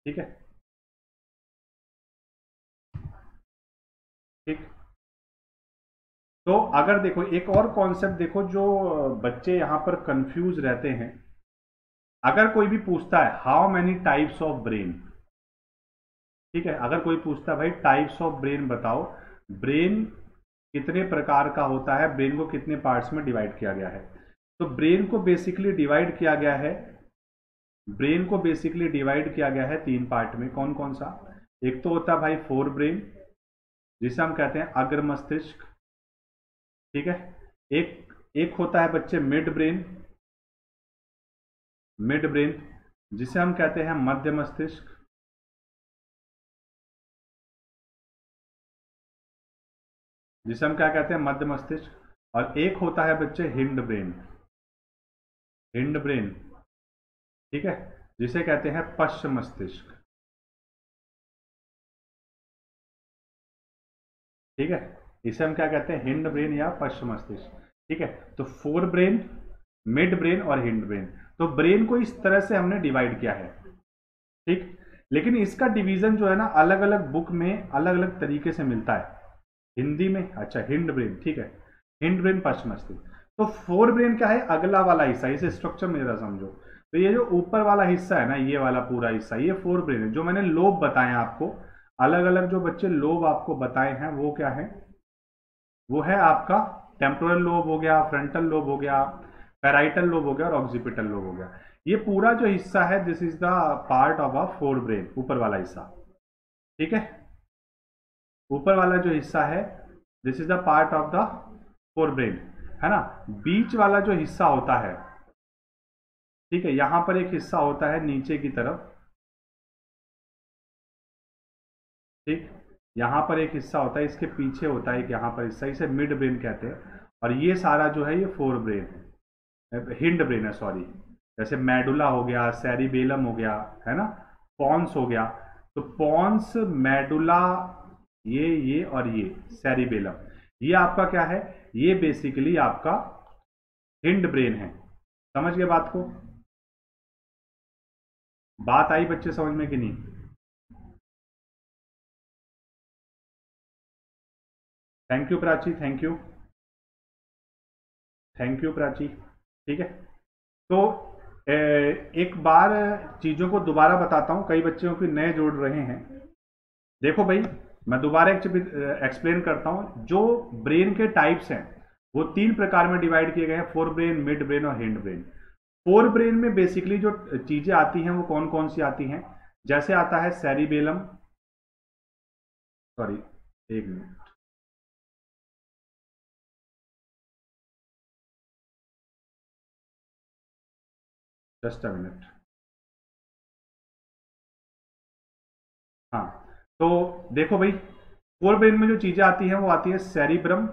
ठीक है? ठीक। तो अगर देखो, एक और कॉन्सेप्ट देखो जो बच्चे यहाँ पर कंफ्यूज रहते हैं। अगर कोई भी पूछता है how many types of brain ठीक है, अगर कोई पूछता है, भाई टाइप्स ऑफ़ ब्रेन बताओ। ब्रेन कितने प्रकार का होता है, ब्रेन को कितने पार्ट्स में डिवाइड किया गया है। तो ब्रेन को बेसिकली डिवाइड किया गया है, ब्रेन को बेसिकली डिवाइड किया गया है तीन पार्ट में। कौन कौन सा? एक तो होता है भाई फोर ब्रेन, जिसे हम कहते हैं अग्र मस्तिष्क, ठीक है? एक एक होता है बच्चे मिड ब्रेन मिड ब्रेन जिसे हम कहते हैं मध्य मस्तिष्क जिसे हम क्या कहते हैं? मध्य मस्तिष्क। और एक होता है बच्चे हिंड ब्रेन। Hind brain. ठीक है? जिसे कहते हैं पश्चिम मस्तिष्क। ठीक है? इसे हम क्या कहते हैं? हिंड ब्रेन या पश्चिम मस्तिष्क। ठीक है? तो फोर ब्रेन, मिड ब्रेन और हिंड ब्रेन। तो ब्रेन को इस तरह से हमने डिवाइड किया है। ठीक? लेकिन इसका डिवीज़न जो है ना अलग अलग बुक में अलग अलग तरीके से मिलता है। हिंदी में? अच्छा हिंड ब्रेन, ठीक है। हिंड ब्रेन पश्चिम मस्तिष्क तो फोर ब्रेन क्या है? अगला वाला हिस्सा, इसे स्ट्रक्चर मेरा समझो। तो ये जो ऊपर वाला हिस्सा है ना, ये वाला पूरा हिस्सा, ये फोर ब्रेन है। जो मैंने लोब बताए आपको अलग अलग जो बच्चे लोब आपको बताए हैं, वो क्या है? वो है आपका टेम्पोरल लोब हो गया फ्रंटल लोब हो गया पैराइटल लोब हो गया और ऑक्सीपिटल लोब हो गया। ये पूरा जो हिस्सा है this is the part of a forebrain ऊपर वाला हिस्सा। ठीक है? ऊपर वाला जो हिस्सा है this is the part of the forebrain है ना? बीच वाला जो हिस्सा होता है, ठीक है, यहाँ पर एक हिस्सा होता है नीचे की तरफ़, ठीक? यहाँ पर एक हिस्सा होता है, इसके पीछे होता है यहाँ पर हिस्सा, इसे मिड ब्रेन कहते हैं। और ये सारा जो है, ये फोर ब्रेन है हिंड ब्रेन है सॉरी जैसे मेडुला हो गया सैरिबेलम हो गया, है ना? पॉन्स हो गया। तो पॉन्स मेडुला ये ये और ये सैरिबेलम ये आपका क्या है? ये बेसिकली आपका हिंड ब्रेन है। समझ गए बात को? बात आई बच्चे समझ में कि नहीं? Thank you Prachi thank you thank you Prachi. ठीक है? तो एक बार चीज़ों को दोबारा बताता हूँ। कई बच्चों के नए जोड़ रहे हैं। देखो भाई मैं दोबारा एक्सप्लेन करता हूँ। जो ब्रेन के टाइप्स हैं, वो तीन प्रकार में डिवाइड किए गए हैं फोर ब्रेन मिड ब्रेन और हिंड ब्रेन फोर ब्रेन में बेसिकली जो चीज़ें आती हैं, वो कौन कौन सी आती हैं? जैसे आता है सेरिबेलम सॉरी एक मिनट जस्ट अ मिनट हाँ। तो देखो भाई फोर ब्रेन में जो चीज़ें आती हैं, वो आती है सैरिब्रम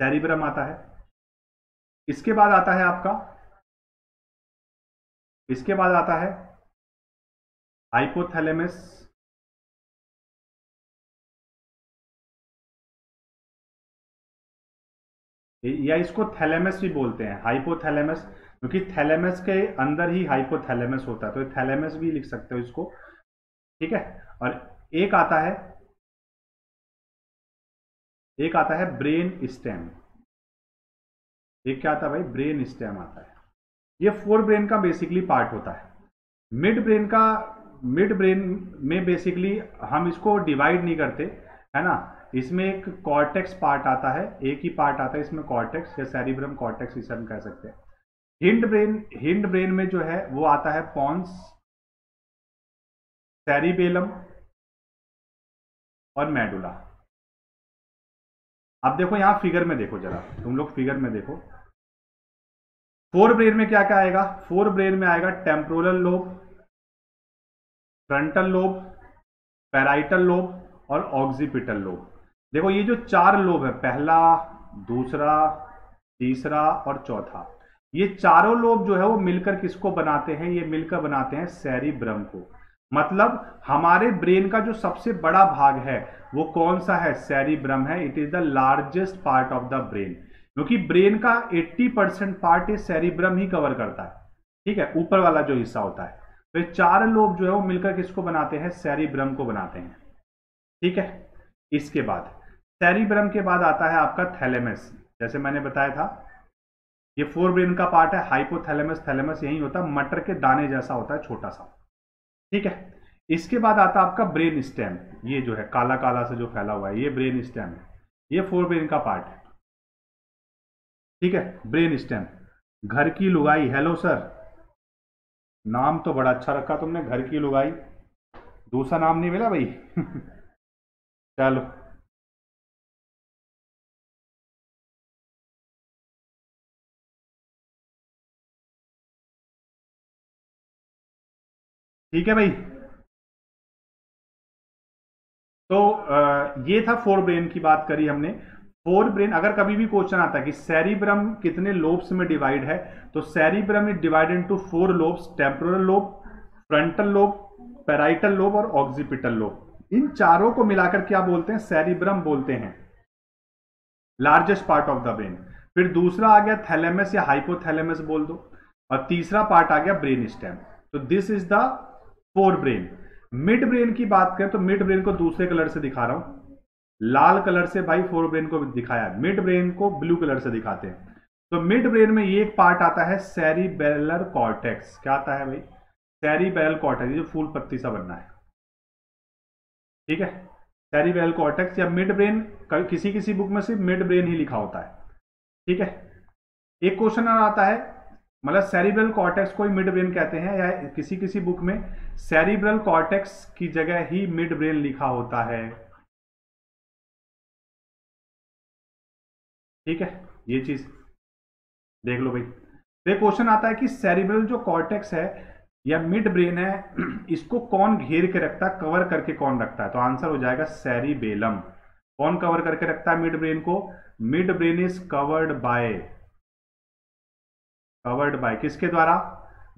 सैरिब्रम आता है। इसके बाद आता है आपका, इसके बाद आता है हाइपोथैलेमस या इसको थैलेमस भी बोलते हैं हाइपोथैलेमस क्योंकि थैलेमस के अंदर ही हाइपोथैलेमस होता है तो थैलेमस भी लिख सकते हो इसको। ठीक है? और एक आता है, एक आता है ब्रेन स्टेम एक क्या आता है भाई? ब्रेन स्टेम आता है। ये फोर ब्रेन का बेसिकली पार्ट होता है। मिड ब्रेन का मिड ब्रेन में बेसिकली हम इसको डिवाइड नहीं करते, है ना? इसमें एक कॉर्टेक्स पार्ट आता है, एक ही पार्ट आता है इसमें कॉर्टेक्स या सेरिब्रम कॉर्टेक्स इसे हम कह सकते हैं। हिंड ब्रेन हिंड ब्रेन में जो है, वो आता है पॉन्स सेरिबेलम और मेडुला। अब देखो यहाँ फिगर में देखो जरा, तुम लोग फिगर में देखो। फोर ब्रेन में क्या क्या आएगा? फोर ब्रेन में आएगा temporal lobe frontal lobe parietal lobe और ऑक्सीपिटल लोब देखो ये जो चार लोब है, पहला, दूसरा, तीसरा और चौथा, ये चारों लोब जो है वो मिलकर किसको बनाते हैं? ये मिलकर बनाते हैं सैरिब्रम को। मतलब हमारे ब्रेन का जो सबसे बड़ा भाग है, वो कौन सा है? सैरिब्रम है। It is the largest part of the brain क्योंकि ब्रेन का 80 परसेंट पार्ट ये सैरिब्रम ही कवर करता है। ठीक है? ऊपर वाला जो हिस्सा होता है। तो ये चार लोग जो है, वो मिलकर किसको बनाते हैं? सैरिब्रम को बनाते हैं। ठीक है? इसके बाद। सैरिब्रम के बाद आता है आपका थैलेमस। जैसे मैंने बताया था, ये फोर ब्रेन का पार्ट है। हाइपोथैलेमस थैलेमस यही होता है। मटर के दाने जैसा होता है, छोटा सा। ठीक है? इसके बाद आता है आपका ब्रेन स्टेम। ये जो है, काला काला से जो फैला हुआ है, ये ब्रेन स्टेम है। ये फोर ब्रेन का पार्ट है। ठीक है? Brain stem. घर की लुगाई। Hello sir. नाम तो बड़ा अच्छा रखा तुमने, घर की लुगाई। दूसरा नाम नहीं मिला भाई? चलो। ठीक है भाई? तो ये था फोर ब्रेन की बात करी हमने। फोर ब्रेन अगर कभी भी क्वेश्चन आता है कि सैरिब्रम कितने लोब्स में डिवाइड है तो cerebrum is divide into four lobes temporal lobe frontal lobe parietal lobe और ऑक्सीपिटल लोब इन चारों को मिलाकर क्या बोलते हैं? सैरिब्रम बोलते हैं। Largest part of the brain फिर दूसरा आ गया थैलेमस या हाइपोथैलेमस बोल दो। और तीसरा पार्ट आ गया ब्रेन स्टेम तो this is the forebrain. Midbrain की बात करें तो मिड ब्रेन को दूसरे कलर से दिखा रहा हूँ। लाल कलर से भाई फोर ब्रेन को दिखाया मिड ब्रेन को ब्लू कलर से दिखाते हैं। तो मिड ब्रेन में ये एक पार्ट आता है सेरिबेलर कॉर्टेक्स। क्या आता है भाई? सेरिबेल कॉर्टेक्स जो फूल पत्ती सा बनना है। ठीक है? सेरिबेल कॉर्टेक्स या मिड ब्रेन किसी किसी बुक में सिर्फ़ मिड ब्रेन ही लिखा होता है। ठीक है? एक क्वेश्चन आता है मतलब सेरिब्रल कॉर्टेक्स को ही मिड ब्रेन कहते हैं, या किसी किसी बुक में सेरिब्रल कॉर्टेक्स की जगह ही मिड ब्रेन लिखा होता है। ठीक है, ये चीज़ देख लो भाई। तो क्वेश्चन आता है कि सेरिब्रल जो कॉर्टेक्स है, या मिड ब्रेन है, इसको कौन घेर के रखता है कवर करके कौन रखता है? तो आंसर हो जाएगा सेरिबेलम कौन कवर करके रखता है मिड ब्रेन को? Midbrain is covered by covered by किसके द्वारा?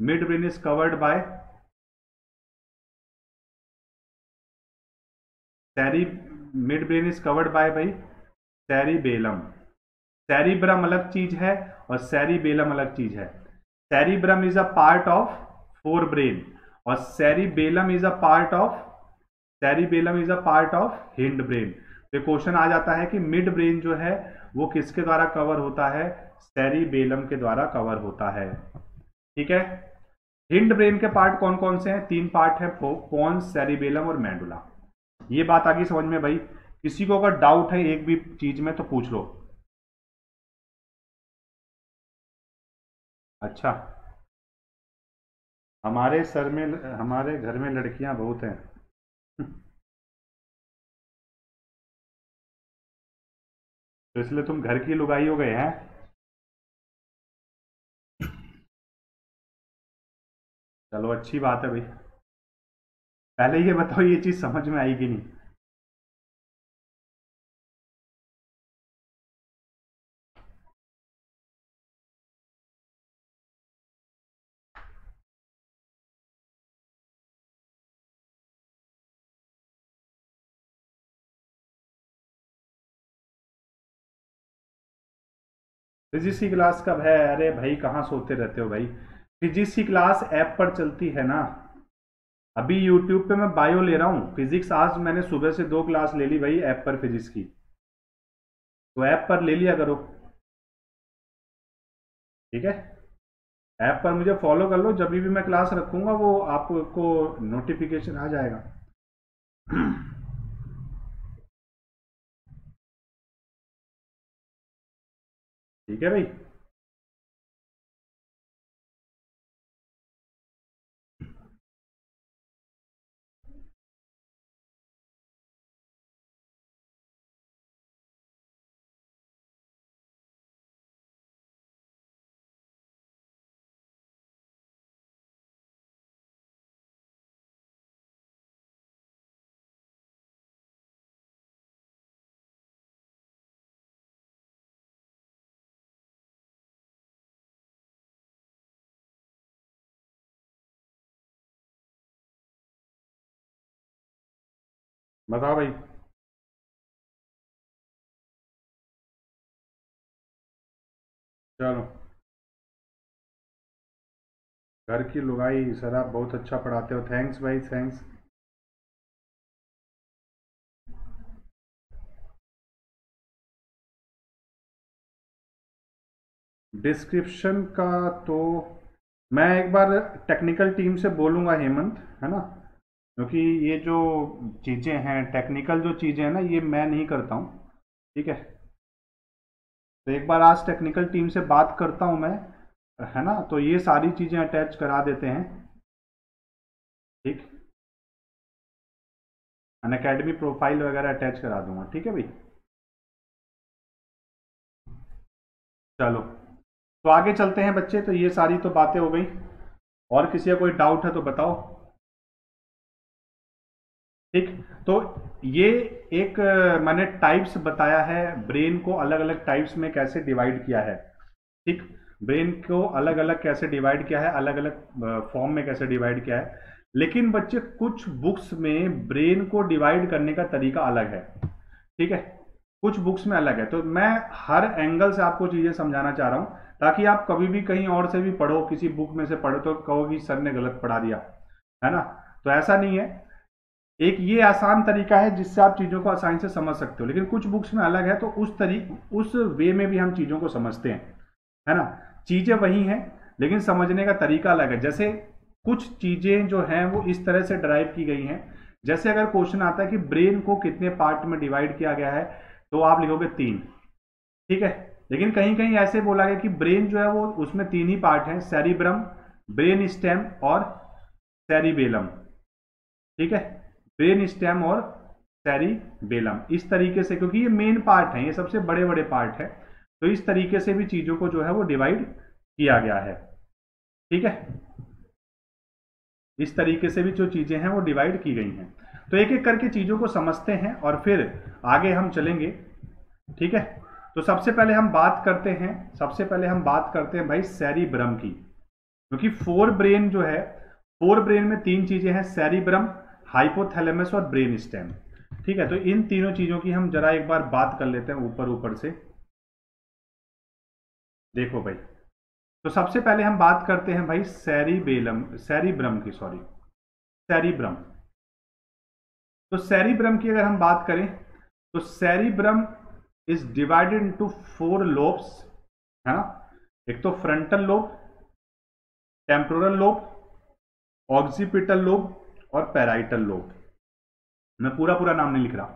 Mid brain is covered by सैरी mid brain is covered by भाई सैरीबेलम सैरीब्रम अलग चीज़ है और सैरीबेलम अलग चीज़ है। Cerebrum is a part of fore brain और cerebellum is a part of cerebellum is a part of hind brain तो क्वेश्चन आ जाता है कि मिड ब्रेन जो है, वो किसके द्वारा कवर होता है? सेरिबेलम के द्वारा कवर होता है। ठीक है? हिंड ब्रेन के पार्ट कौन कौन से हैं? तीन पार्ट है पोन्स सेरिबेलम और मैंडुला ये बात आ गई समझ में भाई। किसी को अगर डाउट है एक भी चीज़ में तो पूछ लो। अच्छा। हमारे सर में, हमारे घर में लड़कियाँ बहुत हैं। तो इसलिए तुम घर की लुगाई हो गए हैं? चलो, अच्छी बात है भाई पहले ये बताओ, ये चीज़ समझ में आई कि नहीं फिजिक्स की क्लास कब है। अरे भाई, कहाँ सोते रहते हो भाई? फिजिक्स की क्लास ऐप पर चलती है ना, अभी यूट्यूब पे मैं बायो ले रहा हूँ। फिजिक्स आज मैंने सुबह से दो क्लास ले ली भाई ऐप पर फिजिक्स की। तो ऐप पर ले लिया करो। ठीक है? ऐप पर मुझे फॉलो कर लो। जब भी मैं क्लास रखूँगा, वो आपको नोटिफिकेशन आ जाएगा। ठीक है भाई? बताओ भाई, चलो। घर की लुगाई सर आप बहुत अच्छा पढ़ाते हो। थैंक्स भाई थैंक्स डिस्क्रिप्शन का तो मैं एक बार टेक्निकल टीम से बोलूँगा हेमंत, है ना? क्योंकि ये जो चीज़ें हैं टेक्निकल जो चीज़ें हैं ना, ये मैं नहीं करता हूँ, ठीक है? तो एक बार आज टेक्निकल टीम से बात करता हूँ मैं, है ना? तो ये सारी चीज़ें अटैच करा देते हैं, ठीक? अन अकेडमी प्रोफ़ाइल वगैरह अटैच करा दूँगा, ठीक है भाई? चलो तो आगे चलते हैं बच्चे तो ये सारी तो बातें हो गई। और किसी का कोई डाउट है तो बताओ। ठीक? तो ये एक मैंने टाइप्स बताया है। ब्रेन को अलग अलग टाइप्स में कैसे डिवाइड किया है? ठीक? ब्रेन को अलग अलग कैसे डिवाइड किया है? अलग अलग फॉर्म में कैसे डिवाइड किया है? लेकिन बच्चे, कुछ बुक्स में ब्रेन को डिवाइड करने का तरीका अलग है। ठीक है? कुछ बुक्स में अलग है। तो मैं हर एंगल से आपको चीज़ें समझाना चाह रहा हूँ, ताकि आप कभी भी कहीं और से भी पढ़ो, किसी बुक में से पढ़ो तो कहो कि सर ने गलत पढ़ा दिया। है ना? तो ऐसा नहीं है। एक ये आसान तरीका है जिससे आप चीज़ों को आसानी से समझ सकते हो। लेकिन कुछ बुक्स में अलग है तो उस तरी, उस वे में भी हम चीज़ों को समझते हैं, है ना? चीज़ें वही हैं, लेकिन समझने का तरीका अलग है। जैसे कुछ चीज़ें जो हैं, वो इस तरह से ड्राइव की गई हैं। जैसे अगर क्वेश्चन आता है कि ब्रेन को कितने पार्ट में डिवाइड किया गया है तो आप लिखोगे तीन, ठीक है? लेकिन कहीं कहीं ऐसे बोला गया कि ब्रेन जो है, वो उसमें तीन ही पार्ट हैं सेरिब्रम ब्रेन स्टेम और सेरिबेलम ठीक है? ब्रेन स्टेम और सेरिबेलम इस तरीके से, क्योंकि ये मेन पार्ट है, ये सबसे बड़े बड़े पार्ट है तो इस तरीके से भी चीज़ों को जो है वो डिवाइड किया गया है। ठीक है? इस तरीके से भी जो चीज़ें हैं वो डिवाइड की गई हैं। तो एक एक करके चीज़ों को समझते हैं और फिर आगे हम चलेंगे। ठीक है? तो सबसे पहले हम बात करते हैं, सबसे पहले हम बात करते हैं भाई सैरीब्रम की। क्योंकि फोर ब्रेन जो है फोर ब्रेन में तीन चीज़ें हैं सैरीब्रम हाइपोथैलेमस और ब्रेन स्टेम ठीक है तो इन तीनों चीज़ों की हम जरा एक बार बात कर लेते हैं ऊपर ऊपर से। देखो भाई तो सबसे पहले हम बात करते हैं भाई सैरीबेलम सैरीब्रम की सॉरी सैरीब्रम तो सैरीब्रम की अगर हम बात करें तो cerebrum is divided into four lobes है ना? एक तो frontal lobe temporal lobe occipital lobe और पैराइटल लोब मैं पूरा पूरा नाम नहीं लिख रहा।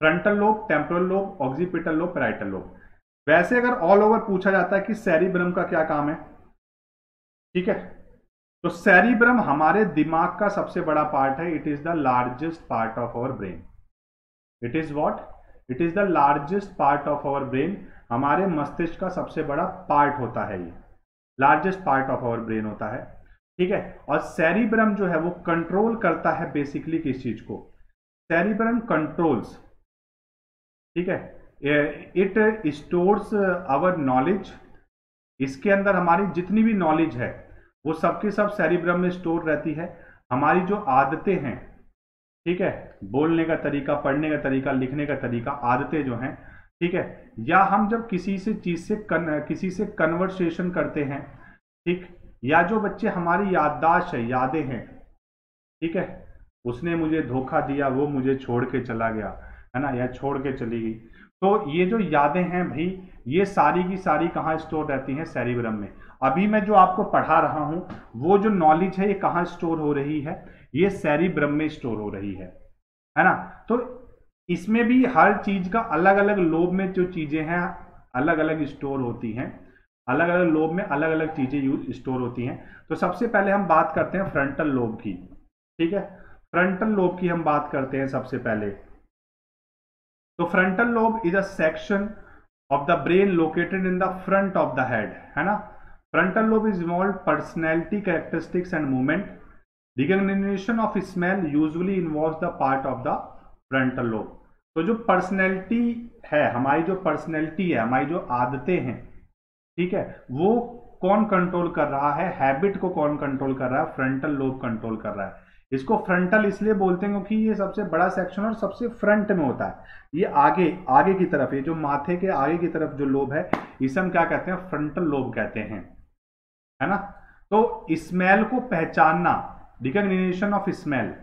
Frontal lobe temporal lobe occipital lobe parietal lobe वैसे अगर ऑल ओवर पूछा जाता है कि सैरीब्रम का क्या काम है? ठीक है? तो सैरीब्रम हमारे दिमाग का सबसे बड़ा पार्ट है। It is the largest part of our brain it is what it is the largest part of our brain हमारे मस्तिष्क का सबसे बड़ा पार्ट होता है ये। Largest part of our brain होता है। ठीक है? और सैरीब्रम जो है वो कंट्रोल करता है बेसिकली किस चीज़ को? सैरीब्रम कंट्रोल्स ठीक है? इट स्टोर्स आवर नॉलेज इसके अंदर हमारी जितनी भी नॉलेज है वो सबके सब सेरिब्रम में स्टोर रहती है। हमारी जो आदतें हैं ठीक है? बोलने का तरीका पढ़ने का तरीका लिखने का तरीका आदतें जो हैं ठीक है? या हम जब किसी से चीज़ से कन, किसी से कन्वर्सेशन करते हैं ठीक? या जो बच्चे हमारी याददाश्त है, यादें हैं, ठीक है? उसने मुझे धोखा दिया, वो मुझे छोड़ के चला गया, है ना? या छोड़ के चली गई। तो ये जो यादें हैं भाई, ये सारी की सारी कहाँ स्टोर रहती हैं? सेरिब्रम में। अभी मैं जो आपको पढ़ा रहा हूँ, वो जो नॉलेज है, ये कहाँ स्टोर हो रही है? ये सेरिब्रम में स्टोर हो रही है है ना? तो इसमें भी हर चीज़ का अलग अलग लोब में जो चीज़ें हैं अलग अलग स्टोर होती हैं। अलग अलग लोब में अलग अलग चीज़ें यूज़, स्टोर होती हैं। तो सबसे पहले हम बात करते हैं फ्रंटल लोब की। ठीक है? फ्रंटल लोब की हम बात करते हैं सबसे पहले। तो frontal lobe is a section of the brain located in the front of the head है ना? Frontal lobe is involve personality characteristics and movement recognition of smell usually involve the part of the frontal lobe तो जो personality है, हमारी जो personality है, हमारी जो आदतें हैं ठीक है? वो कौन कंट्रोल कर रहा है? हैबिट को कौन कंट्रोल कर रहा है? फ्रंटल लोब कंट्रोल कर रहा है। इसको फ्रंटल इसलिए बोलते हैं क्योंकि ये सबसे बड़ा सेक्शन और सबसे फ्रंट में होता है। ये आगे आगे की तरफ़, ये जो माथे के आगे की तरफ़ जो लोब है, इसे हम क्या कहते हैं? फ्रंटल लोब कहते हैं। है ना? तो स्मेल को पहचानना रिकग्निशन ऑफ़ स्मेल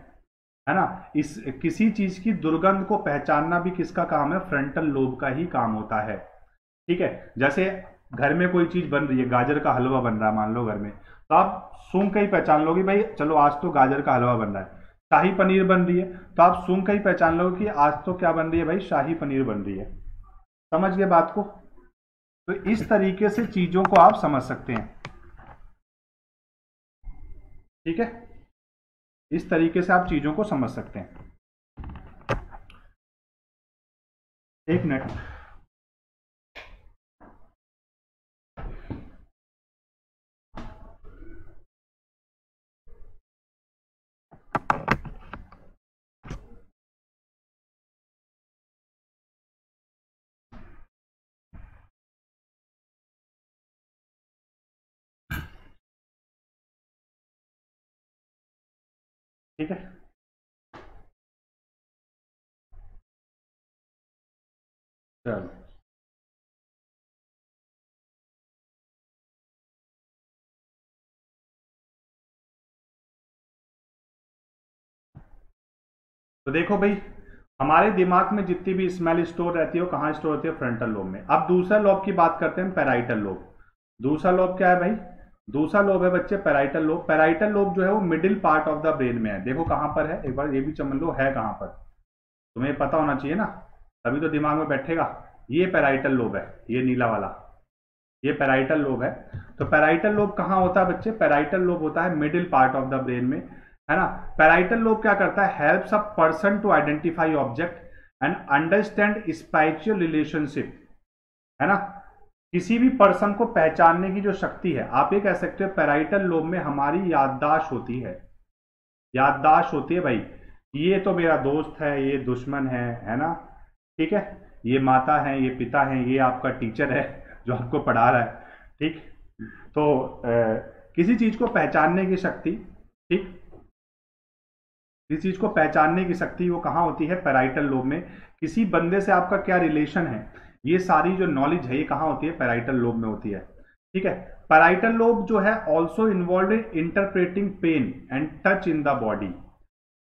है ना? इस, किसी चीज़ की दुर्गंध को पहचानना भी किसका काम है? फ्रंटल लोब का ही काम होता है। ठीक है? जैसे घर में कोई चीज़ बन रही है, गाजर का हलवा बन रहा है, मान लो घर में। तो आप सूंघ के ही पहचान लोगे, भाई, चलो आज तो गाजर का हलवा बन रहा है, शाही पनीर बन रही है। तो आप सुन कर ही पहचान लो कि आज तो क्या बन रही है भाई, शाही पनीर बन रही है। समझ गए बात को? तो इस तरीके से चीज़ों को आप समझ सकते हैं। ठीक है? इस तरीके से आप चीज़ों को समझ सकते हैं। एक मिनट। ठीक है। चलो। तो देखो भाई, हमारे दिमाग में जितनी भी स्मेल स्टोर रहती है कहाँ स्टोर होती है? फ्रंटल लोब में। अब दूसरा लोब की बात करते हैं पैराइटल लोब दूसरा लोब क्या है भाई? दूसरा लोब है बच्चे पैराइटल लोब। पैराइटल लोब जो है वो middle part of the brain में है। देखो कहाँ पर है। एक बार ये भी चमन लो, है कहाँ पर? तुम्हें पता होना चाहिए ना। तभी तो दिमाग में बैठेगा। ये पैराइटल लोब है, ये नीला वाला। ये पैराइटल लोब है। तो पैराइटल लोब कहाँ होता है बच्चे? पैराइटल लोब होता है middle part of the brain में, है ना? पैराइटल लोब क्या करता है? Helps a person to identify object and understand spatial relationship है ना? किसी भी पर्सन को पहचानने की जो शक्ति है आप ये कह सकते हो पैराइटल लोब में हमारी याददाश्त होती है। याददाश्त होती है भाई ये तो मेरा दोस्त है ये दुश्मन है है ना? ठीक है? ये माता है ये पिता है ये आपका टीचर है जो आपको पढ़ा रहा है ठीक? तो ए, किसी चीज़ को पहचानने की शक्ति ठीक? किसी चीज़ को पहचानने की शक्ति वो कहाँ होती है? पैराइटल लोब में। किसी बंदे से आपका क्या रिलेशन है? ये सारी जो नॉलेज है, ये कहाँ होती है? पैराइटल लोब में होती है। ठीक है? पैराइटल लोब जो है also involve in interpreting pain and touch in the body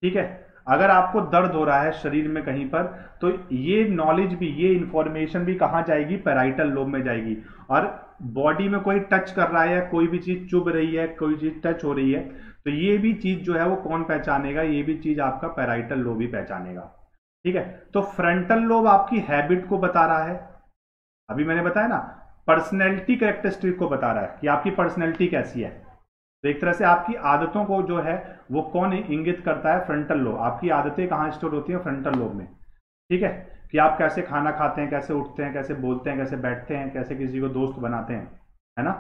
ठीक है? अगर आपको दर्द हो रहा है शरीर में कहीं पर तो ये नॉलेज भी, ये इंफॉर्मेशन भी कहाँ जाएगी? पैराइटल लोब में जाएगी। और बॉडी में कोई टच कर रहा है कोई भी चीज़ चुभ रही है, कोई चीज़ टच हो रही है तो ये भी चीज़ जो है वो कौन पहचानेगा? ये भी चीज़ आपका पैराइटल लोब ही पहचानेगा। ठीक है? तो फ्रंटल लोब आपकी हैबिट को बता रहा है। अभी मैंने बताया ना पर्सनैलिटी करेक्टरिस्टिक को बता रहा है कि आपकी पर्सनैलिटी कैसी है। तो एक तरह से आपकी आदतों को जो है, वो कौन इंगित करता है? फ्रंटल लोब आपकी आदतें कहाँ स्टोर होती हैं? फ्रंटल लोब में। ठीक है? कि आप कैसे खाना खाते हैं, कैसे उठते हैं, कैसे बोलते हैं, कैसे बैठते हैं, कैसे किसी को दोस्त बनाते हैं, है ना?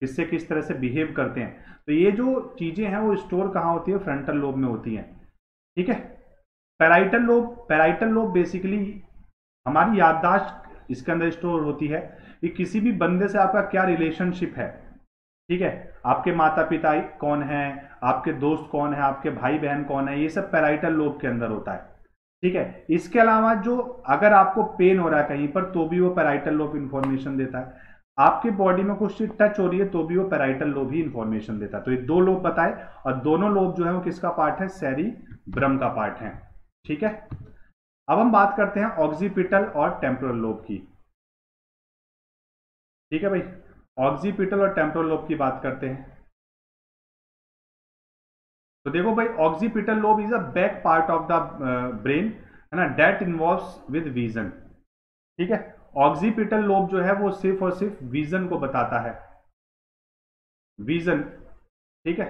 किससे किस तरह से बिहेव करते हैं। तो ये जो चीज़ें हैं, वो स्टोर कहाँ होती है? फ्रंटल लोब में होती हैं। ठीक है? Parietal lobe parietal lobe basically हमारी याददाश्त इसके अंदर स्टोर होती है। कि किसी भी बंदे से आपका क्या रिलेशनशिप है? ठीक है? आपके माता पिता कौन है? आपके दोस्त कौन है? आपके भाई बहन कौन है? ये सब पैराइटल लोब के अंदर होता है। ठीक है? इसके अलावा जो अगर आपको पेन हो रहा है कहीं पर तो भी वो पैराइटल लोब इंफॉर्मेशन देता है। आपके बॉडी में कुछ चीज़ टच हो रही है तो भी वो पैराइटल लोब ही इंफॉर्मेशन देता है। तो ये दो लोब बताए, और दोनों लोब जो है वो किसका पार्ट है? सैरी ब्रह्म का पार्ट है। ठीक है? अब हम बात करते हैं ऑक्सीपिटल और टेम्पोरल लोब की। ठीक है भाई? ऑक्सीपिटल और टेम्पोरल लोब की बात करते हैं। तो देखो भाई, occipital lobe is a back part of the brain है ना? डेट इन्वॉल्व विद विजन ठीक है? ऑक्सीपिटल लोब जो है, वो सिर्फ़ और सिर्फ़ विजन को बताता है। विजन ठीक है?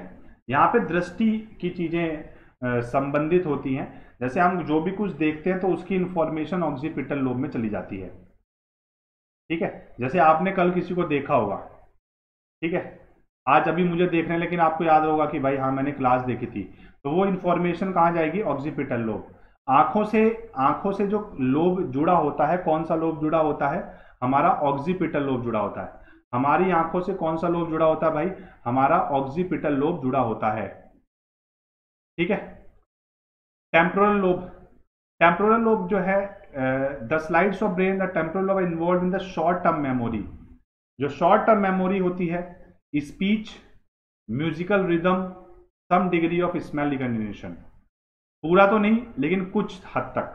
यहाँ पे दृष्टि की चीज़ें संबंधित होती हैं। जैसे हम जो भी कुछ देखते हैं तो उसकी इंफॉर्मेशन ऑक्सीपिटल लोब में चली जाती है। ठीक है? जैसे आपने कल किसी को देखा होगा। ठीक है? आज अभी मुझे देख रहे हैं, लेकिन आपको याद होगा कि भाई हाँ मैंने क्लास देखी थी। तो वो इन्फॉर्मेशन कहाँ जाएगी? ऑक्सीपिटल लोब आँखों से आँखों से जो लोब जुड़ा होता है, कौन सा लोब जुड़ा होता है? हमारा ऑक्सीपिटल लोब जुड़ा होता है। हमारी आँखों से कौन सा लोब जुड़ा होता है भाई? हमारा ऑक्सीपिटल लोब जुड़ा होता है। ठीक है? टेम्पोरल लोब टेम्पोरल लोब जो है the slides of brain the temporal lobe involve in the short term memory जो शॉर्ट टर्म मेमोरी होती है speech musical rhythm some degree of smell recognition पूरा तो नहीं, लेकिन कुछ हद तक।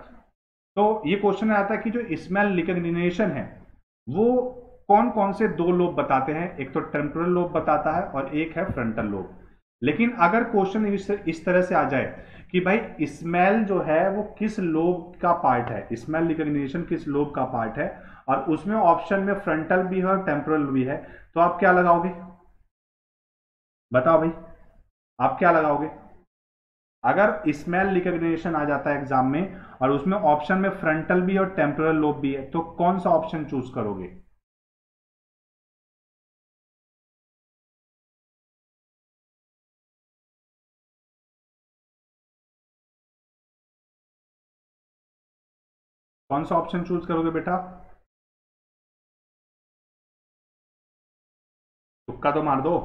तो ये क्वेश्चन आता है कि जो स्मेल रिकग्निशन है, वो कौन कौन से दो लोब बताते हैं? एक तो टेम्पोरल लोब बताता है और एक है फ्रंटल लोब लेकिन अगर क्वेश्चन इस तरह से आ जाए कि भाई स्मेल जो है वो किस लोब का पार्ट है? स्मेल रिकग्निशन किस लोब का पार्ट है? और उसमें ऑप्शन में फ्रंटल भी है और टेम्पोरल भी है। तो आप क्या लगाओगे? बताओ भाई। आप क्या लगाओगे? अगर स्मेल रिकग्निशन आ जाता है एग्ज़ाम में और उसमें ऑप्शन में फ्रंटल भी और टेम्पोरल लोब भी है तो कौन सा ऑप्शन चूज़ करोगे? कौन सा ऑप्शन चूज़ करोगे बेटा? तुक्का तो मार दो।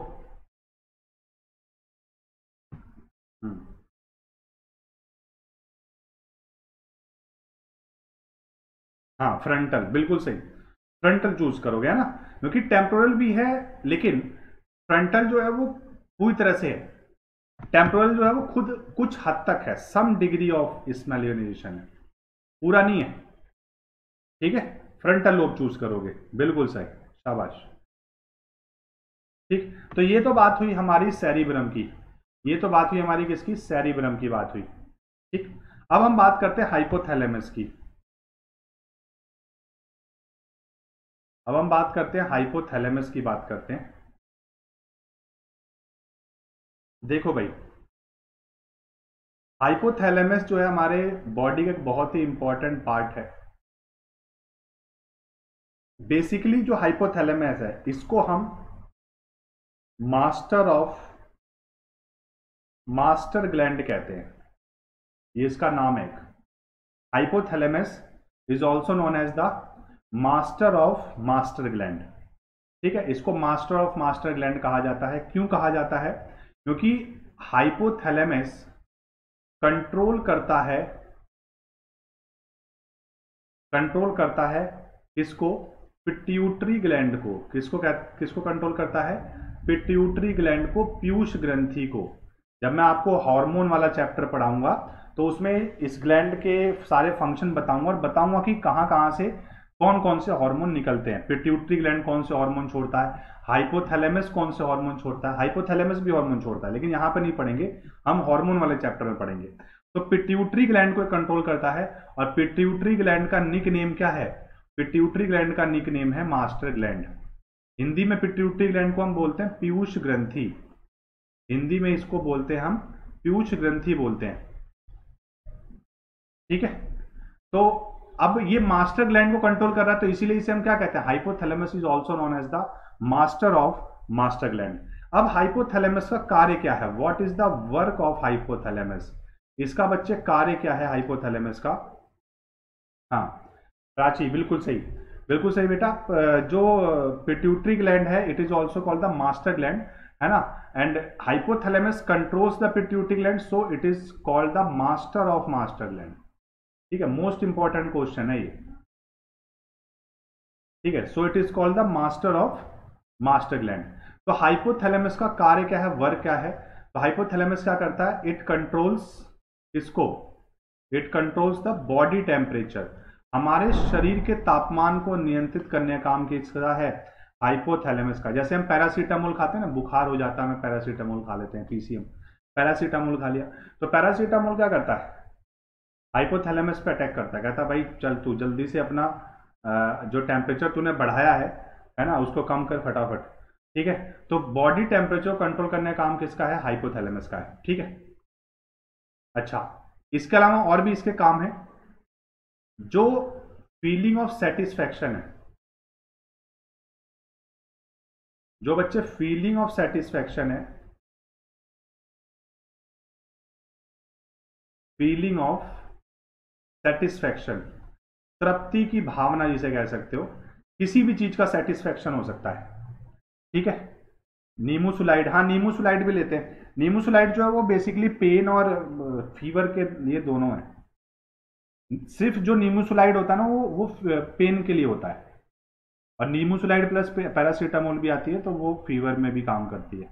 हम्म। हाँ फ्रंटल बिल्कुल सही। फ्रंटल चूज़ करोगे, है ना? क्योंकि टेम्पोरल भी है, लेकिन फ्रंटल जो है वो पूरी तरह से है। टेम्पोरल जो है वो खुद कुछ हद तक है। सम डिग्री ऑफ़ स्मेलियनाइजेशन है। पूरा नहीं है। ठीक है? फ्रंटल लोब चूज़ करोगे। बिल्कुल सही। शाबाश। ठीक? तो ये तो बात हुई हमारी सैरिब्रम की। ये तो बात हुई हमारी किसकी? सैरिब्रम की बात हुई। ठीक? अब हम बात करते हैं हाइपोथैलेमस की। अब हम बात करते हैं हाइपोथैलेमस की बात करते हैं। देखो भाई। हाइपोथैलेमस जो है हमारे बॉडी का एक बहुत ही इंपॉर्टेंट पार्ट है। बेसिकली जो हाइपोथैलेमस है, इसको हम मास्टर ऑफ़ मास्टर ग्लैंड कहते हैं। ये इसका नाम है hypothalamus is also known as the master of master gland ठीक है? इसको मास्टर ऑफ़ मास्टर ग्लैंड कहा जाता है। क्यों कहा जाता है? क्योंकि हाइपोथैलेमस कंट्रोल करता है कंट्रोल करता है किसको पिट्यूटरी ग्लैंड को, किसको किसको कंट्रोल करता है? पिट्यूटरी ग्लैंड को, पीयूष ग्रंथि को। जब मैं आपको हार्मोन वाला चैप्टर पढ़ाऊँगा तो उसमें इस ग्लैंड के सारे फ़ंक्शन बताऊँगा और बताऊँगा कि कहाँ कहाँ से कौन कौन से हार्मोन निकलते हैं। पिट्यूटरी ग्लैंड कौन से हार्मोन छोड़ता है? हाइपोथैलेमस कौन से हार्मोन छोड़ता है? हाइपोथैलेमस भी हार्मोन छोड़ता है, लेकिन यहाँ पर नहीं पढ़ेंगे। हम हार्मोन वाले चैप्टर में पढ़ेंगे। तो पिट्यूटरी ग्लैंड को कंट्रोल करता है और पिट्यूटरी ग्लैंड का निक नेम क्या है? पिट्यूटरी ग्लैंड का निक नेम है मास्टर ग्लैंड हिंदी में पिट्यूटरी ग्लैंड को हम बोलते हैं पीयूष ग्रंथि। हिंदी में इसको बोलते हैं हम पीयूष ग्रंथि बोलते हैं। ठीक है? तो अब ये मास्टर ग्लैंड को कंट्रोल कर रहा है तो इसीलिए इसे हम क्या कहते हैं? Hypothalamus is also known as the master of master gland अब हाइपोथैलेमस का कार्य क्या है? What is the work of hypothalamus इसका बच्चे कार्य क्या है हाइपोथैलेमस का? हाँ। प्राची बिल्कुल सही। बिल्कुल सही बेटा। जो पिट्यूटरी ग्लैंड है it is also called the master gland है ना? And hypothalamus controls the pituitary gland so it is called the master of master gland ठीक है? मोस्ट इंपॉर्टेंट क्वेश्चन है ये। ठीक है? So it is called the master of master gland तो hypothalamus का कार्य क्या है? वर्क क्या है? तो हाइपोथैलेमस क्या करता है? इट कंट्रोल्स इसको it controls the body temperature हमारे शरीर के तापमान को नियंत्रित करने का काम किसका है? हाइपोथैलेमस का। जैसे हम पैरासीटामोल खाते हैं ना, बुखार हो जाता है, हमें पैरासीटामोल खा लेते हैं पीसीएम पैरासीटामोल खा लिया। तो पैरासीटामोल क्या करता है? हाइपोथैलेमस पे अटैक करता है। कहता भाई, चल तू जल्दी से अपना जो टेम्परेचर तूने बढ़ाया है है ना, उसको कम कर फटाफट। ठीक है? तो बॉडी टेम्परेचर कंट्रोल करने का काम किसका है? हाइपोथैलेमस का है। ठीक है? अच्छा। इसके अलावा और भी इसके काम है? जो फीलिंग ऑफ़ सेटिस्फैक्शन है, जो बच्चे फीलिंग ऑफ़ सेटिस्फैक्शन है फीलिंग ऑफ़ सेटिस्फैक्शन तृप्ति की भावना जिसे कह सकते हो, किसी भी चीज़ का सेटिस्फैक्शन हो सकता है। ठीक है? नीमोसुलाइड हाँ नीमोसुलाइड भी लेते हैं। नीमोसुलाइड जो है वो बेसिकली पेन और फीवर के लिए दोनों है। सिर्फ़ जो नीमोसुलाइड होता है ना वो वो पेन के लिए होता है। और नीमोसुलाइड प्लस पैरासीटामोल भी आती है तो वो फीवर में भी काम करती है।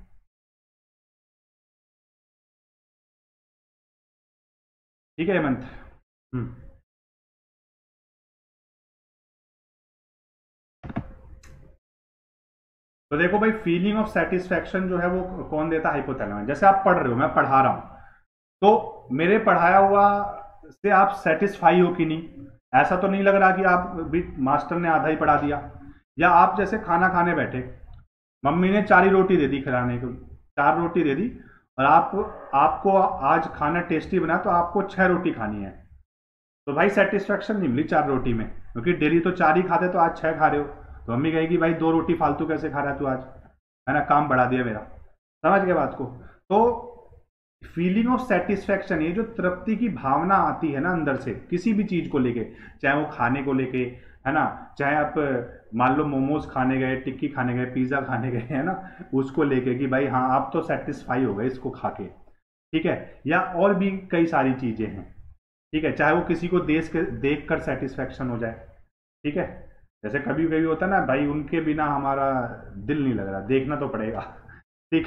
ठीक है हेमंत? हम्म। तो देखो भाई फीलिंग ऑफ़ सेटिस्फेक्शन जो है वो कौन देता है? हाइपोथैलेमस जैसे आप पढ़ रहे हो मैं पढ़ा रहा हूँ। तो मेरे पढ़ाया हुआ से आप सेटिस्फाई हो कि नहीं? ऐसा तो नहीं लग रहा कि आप भी मास्टर ने आधा ही पढ़ा दिया। या आप जैसे खाना खाने बैठे, मम्मी ने चार ही रोटी दे दी खिलाने को, चार रोटी दे दी और आप आपको आज खाना टेस्टी बना तो आपको छह रोटी खानी है। तो भाई सेटिस्फेक्शन नहीं मिली चार रोटी में, क्योंकि डेली तो चार ही खाते तो आज छह खा रहे हो। तो मम्मी कहेगी भाई दो रोटी फालतू कैसे खा रहा है तू आज? है ना, काम बढ़ा दिया मेरा। समझ गए बात को? तो फीलिंग ऑफ़ सेटिस्फेक्शन, ये जो तृप्ति की भावना आती है ना अंदर से, किसी भी चीज़ को लेके, चाहे वो खाने को लेके, है ना? चाहे आप, मान लो मोमोज खाने गए, टिक्की खाने गए, पिज्जा खाने गए, है ना? उसको लेके कि भाई हाँ आप तो सेटिस्फाई हो गए इसको खा के ठीक है? या और भी कई सारी चीज़ें हैं, ठीक है? चाहे वो किसी को देश के देख कर सेटिस्फेक्शन हो जाए, ठीक है? जैसे कभी कभी होता है ना, भाई, उनके बिना हमारा दिल नहीं लग रहा, देखना तो पड़ेगा। ठीक?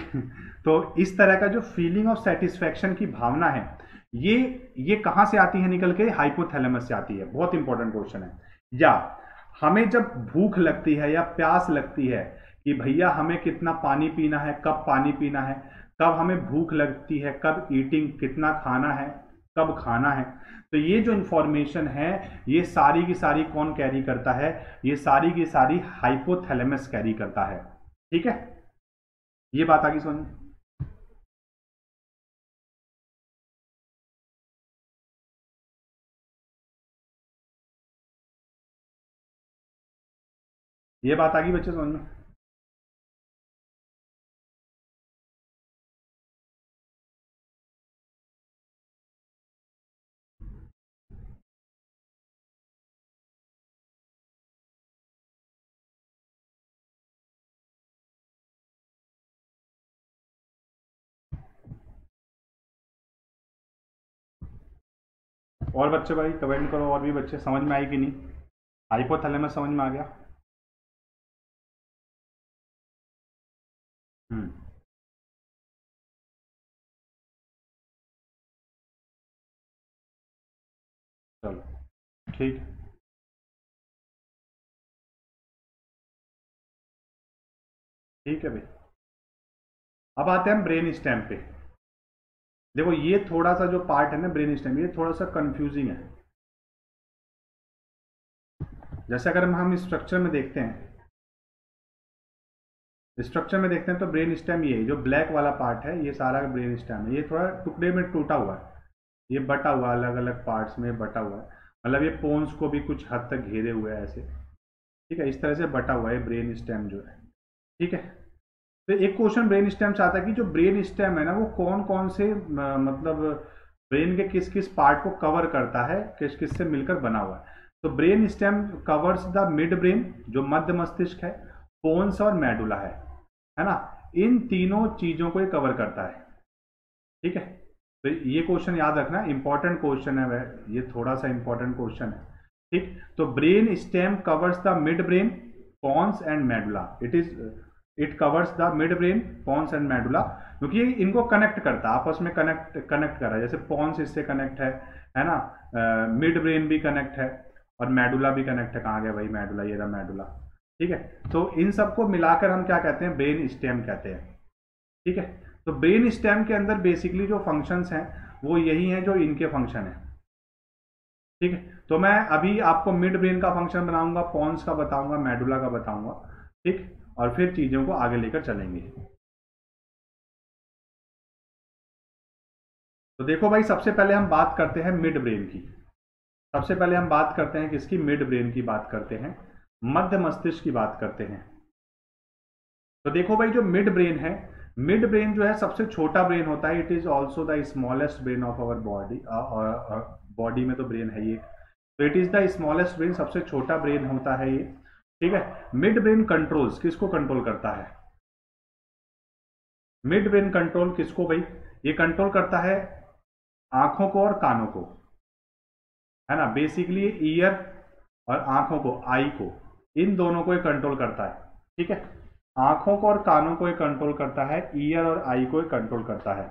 तो इस तरह का जो फीलिंग ऑफ़ सेटिस्फेक्शन की भावना है, ये ये कहाँ से आती है निकल के? हाइपोथैलेमस से आती है। बहुत इंपॉर्टेंट क्वेश्चन है। या, हमें जब भूख लगती है या प्यास लगती है कि भैया हमें कितना पानी पीना है, कब पानी पीना है, कब हमें भूख लगती है, कब ईटिंग कितना खाना है, कब खाना है तो ये जो इंफॉर्मेशन है, ये सारी की सारी कौन कैरी करता है? ये सारी की सारी हाइपोथैलेमस कैरी करता है। ठीक है? ये बात आ गई समझ ये बात आ गई बच्चे समझ में? और बच्चे भाई कमेंट करो, और भी बच्चे, समझ में आई कि नहीं? हाइपोथैलेमस समझ में आ गया। हम्म। चलो, ठीक ठीक है भाई। अब आते हैं ब्रेन स्टेम पे। देखो, ये थोड़ा सा जो पार्ट है ना ब्रेन स्टेम ये थोड़ा सा कंफ्यूजिंग है। जैसे अगर हम स्ट्रक्चर में देखते हैं स्ट्रक्चर में देखते हैं तो ब्रेन स्टेम ये जो ब्लैक वाला पार्ट है, ये सारा ब्रेन स्टेम है। ये थोड़ा टुकड़े में टूटा हुआ है। ये बटा हुआ अलग अलग पार्ट्स में बटा हुआ है। मतलब ये पोन्स को भी कुछ हद तक घेरे हुए है ऐसे। ठीक है, इस तरह से बटा हुआ है ब्रेन स्टेम जो है। ठीक है? तो एक क्वेश्चन ब्रेन स्टेम से आता है कि जो ब्रेन स्टेम है ना, वो कौन कौन से मतलब ब्रेन के किस किस पार्ट को कवर करता है, किस किस से मिलकर बना हुआ है। तो brain stem covers the mid brain जो मध्य मस्तिष्क है पोन्स और मेडुला है है ना? इन तीनों चीज़ों को ये कवर करता है। ठीक है? तो ये क्वेश्चन याद रखना इंपॉर्टेंट क्वेश्चन है वह, ये थोड़ा सा इंपॉर्टेंट क्वेश्चन है। ठीक? तो brain stem covers the mid brain pons and medulla it is it covers the mid brain pons and medulla क्योंकि इनको कनेक्ट करता है आपस में कनेक्ट कनेक्ट कर रहा है। जैसे पॉन्स इससे कनेक्ट है है ना? मिड uh, ब्रेन भी कनेक्ट है और मेडुला भी कनेक्ट है। कहाँ गया भाई मेडुला ये रहा मेडुला ठीक है? तो इन सबको मिलाकर हम क्या कहते हैं? ब्रेन स्टेम कहते हैं। ठीक है? तो ब्रेन स्टेम के अंदर बेसिकली जो फ़ंक्शंस हैं वो यही हैं जो इनके फ़ंक्शन है। ठीक है? तो मैं अभी आपको मिड ब्रेन का फ़ंक्शन बनाऊँगा पॉन्स का बताऊँगा मेडुला का बताऊँगा। ठीक? और फिर चीज़ों को आगे लेकर चलेंगे। तो देखो भाई, सबसे पहले हम बात करते हैं मिड ब्रेन की। सबसे पहले हम बात करते हैं किसकी? मिड ब्रेन की बात करते हैं। मध्य मस्तिष्क की बात करते हैं। तो देखो भाई, जो मिड ब्रेन है मिड ब्रेन जो है, सबसे छोटा ब्रेन होता है। It is also the smallest brain of our body body में तो ब्रेन है ये तो it is the smallest brain सबसे छोटा ब्रेन होता है ये। ठीक है? मिड ब्रेन कंट्रोल्स किसको कंट्रोल करता है? मिड ब्रेन कंट्रोल किसको भाई? ये कंट्रोल करता है आँखों को और कानों को। है ना? बेसिकली ईयर और आँखों को आई को। इन दोनों को ये कंट्रोल करता है। ठीक है? आँखों को और कानों को ये कंट्रोल करता है ईयर और आई को ये कंट्रोल करता है।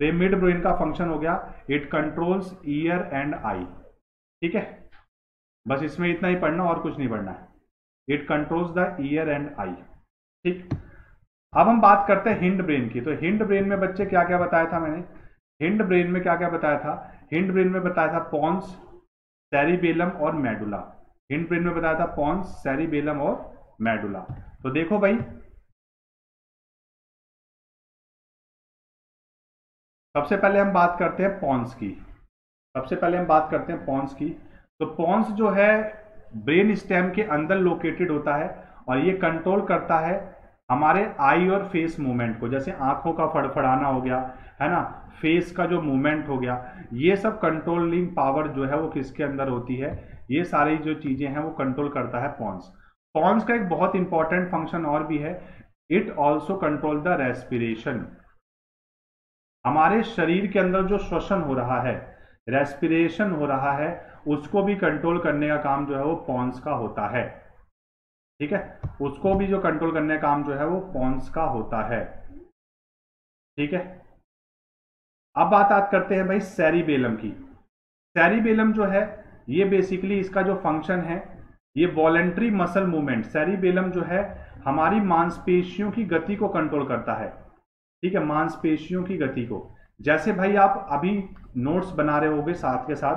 तो मिड ब्रेन का फ़ंक्शन हो गया। It controls ear and eye ठीक है? बस इसमें इतना ही पढ़ना और कुछ नहीं पढ़ना है। It controls the ear and eye ठीक? अब हम बात करते हैं हिंड ब्रेन की। तो हिंड ब्रेन में बच्चे क्या क्या बताया था मैंने? हिंड ब्रेन में क्या क्या बताया था? हिंड ब्रेन में बताया था पॉन्स, सेरिबेलम और मेडुला। हिंड ब्रेन में बताया था पॉन्स, सेरिबेलम और मेडुला। तो देखो भाई। सबसे पहले हम बात करते हैं पॉन्स की। सबसे पहले हम बात करते हैं पॉन्स की। तो पॉन्स जो है ब्रेन स्टेम के अंदर लोकेटेड होता है और ये कंट्रोल करता है हमारे आई और फेस मूवमेंट को, जैसे आँखों का फड़फड़ाना हो गया, है ना? फेस का जो मूवमेंट हो गया, ये सब कंट्रोलिंग पावर जो है वो किसके अंदर होती है? ये सारी जो चीज़ें हैं वो कंट्रोल करता है पॉन्स पॉन्स का एक बहुत इंपॉर्टेंट फ़ंक्शन और भी है it also control the respiration हमारे शरीर के अंदर जो श्वसन हो रहा है रेस्पिरेशन हो रहा है, उसको भी कंट्रोल करने का काम जो है वो पॉन्स का होता है। ठीक है? उसको भी जो कंट्रोल करने का काम जो है वो पॉन्स का होता है। ठीक है? अब बात बात करते हैं भाई सैरीबेलम की। सैरीबेलम जो है, ये बेसिकली इसका जो फ़ंक्शन है, ये वॉलेंट्री मसल मूवमेंट सैरीबेलम जो है, हमारी मांसपेशियों की गति को कंट्रोल करता है। ठीक है? मांसपेशियों की गति को। जैसे भाई आप अभी नोट्स बना रहे होगे साथ के साथ,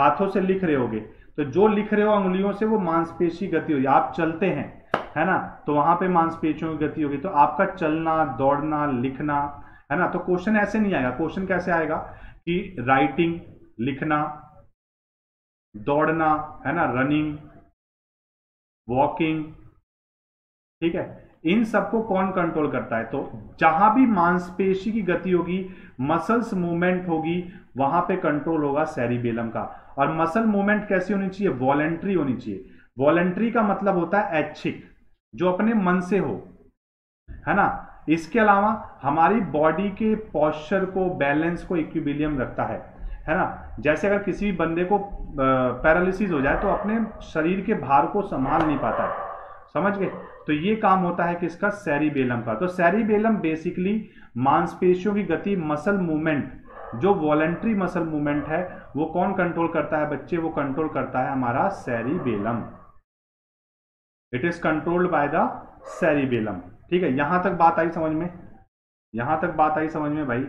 हाथों से लिख रहे होगे तो जो लिख रहे हो अंगुलियों से वो मांसपेशी गति होगी। आप चलते हैं, है ना? तो वहाँ पे मांसपेशियों की गति होगी। तो आपका चलना, दौड़ना, लिखना, है ना? तो क्वेश्चन ऐसे नहीं आएगा। क्वेश्चन कैसे आएगा कि राइटिंग लिखना, दौड़ना, है ना? रनिंग वॉकिंग ठीक है? इन सबको कौन कंट्रोल करता है? तो जहाँ भी मांसपेशी की गति होगी मसल्स मूवमेंट होगी, वहाँ पे कंट्रोल होगा सेरिबेलम का। और मसल मूवमेंट कैसी होनी चाहिए? वॉलेंट्री होनी चाहिए। वॉलेंट्री का मतलब होता है ऐच्छिक, जो अपने मन से हो। है ना? इसके अलावा हमारी बॉडी के पॉस्चर को बैलेंस को इक्विबिलियम रखता है। है ना? जैसे अगर किसी भी बंदे को पैरालिसिस हो जाए तो अपने शरीर के भार को संभाल नहीं पाता है। समझ गए? तो ये काम होता है किसका? सैरीबेलम का। तो सैरीबेलम बेसिकली मांसपेशियों की गति मसल मूवमेंट जो वॉलेंट्री मसल मूवमेंट है, वो कौन कंट्रोल करता है बच्चे? वो कंट्रोल करता है हमारा cerebellum. It is controlled by the cerebellum. ठीक है, यहाँ तक बात आई समझ में? यहाँ तक बात आई समझ में भाई?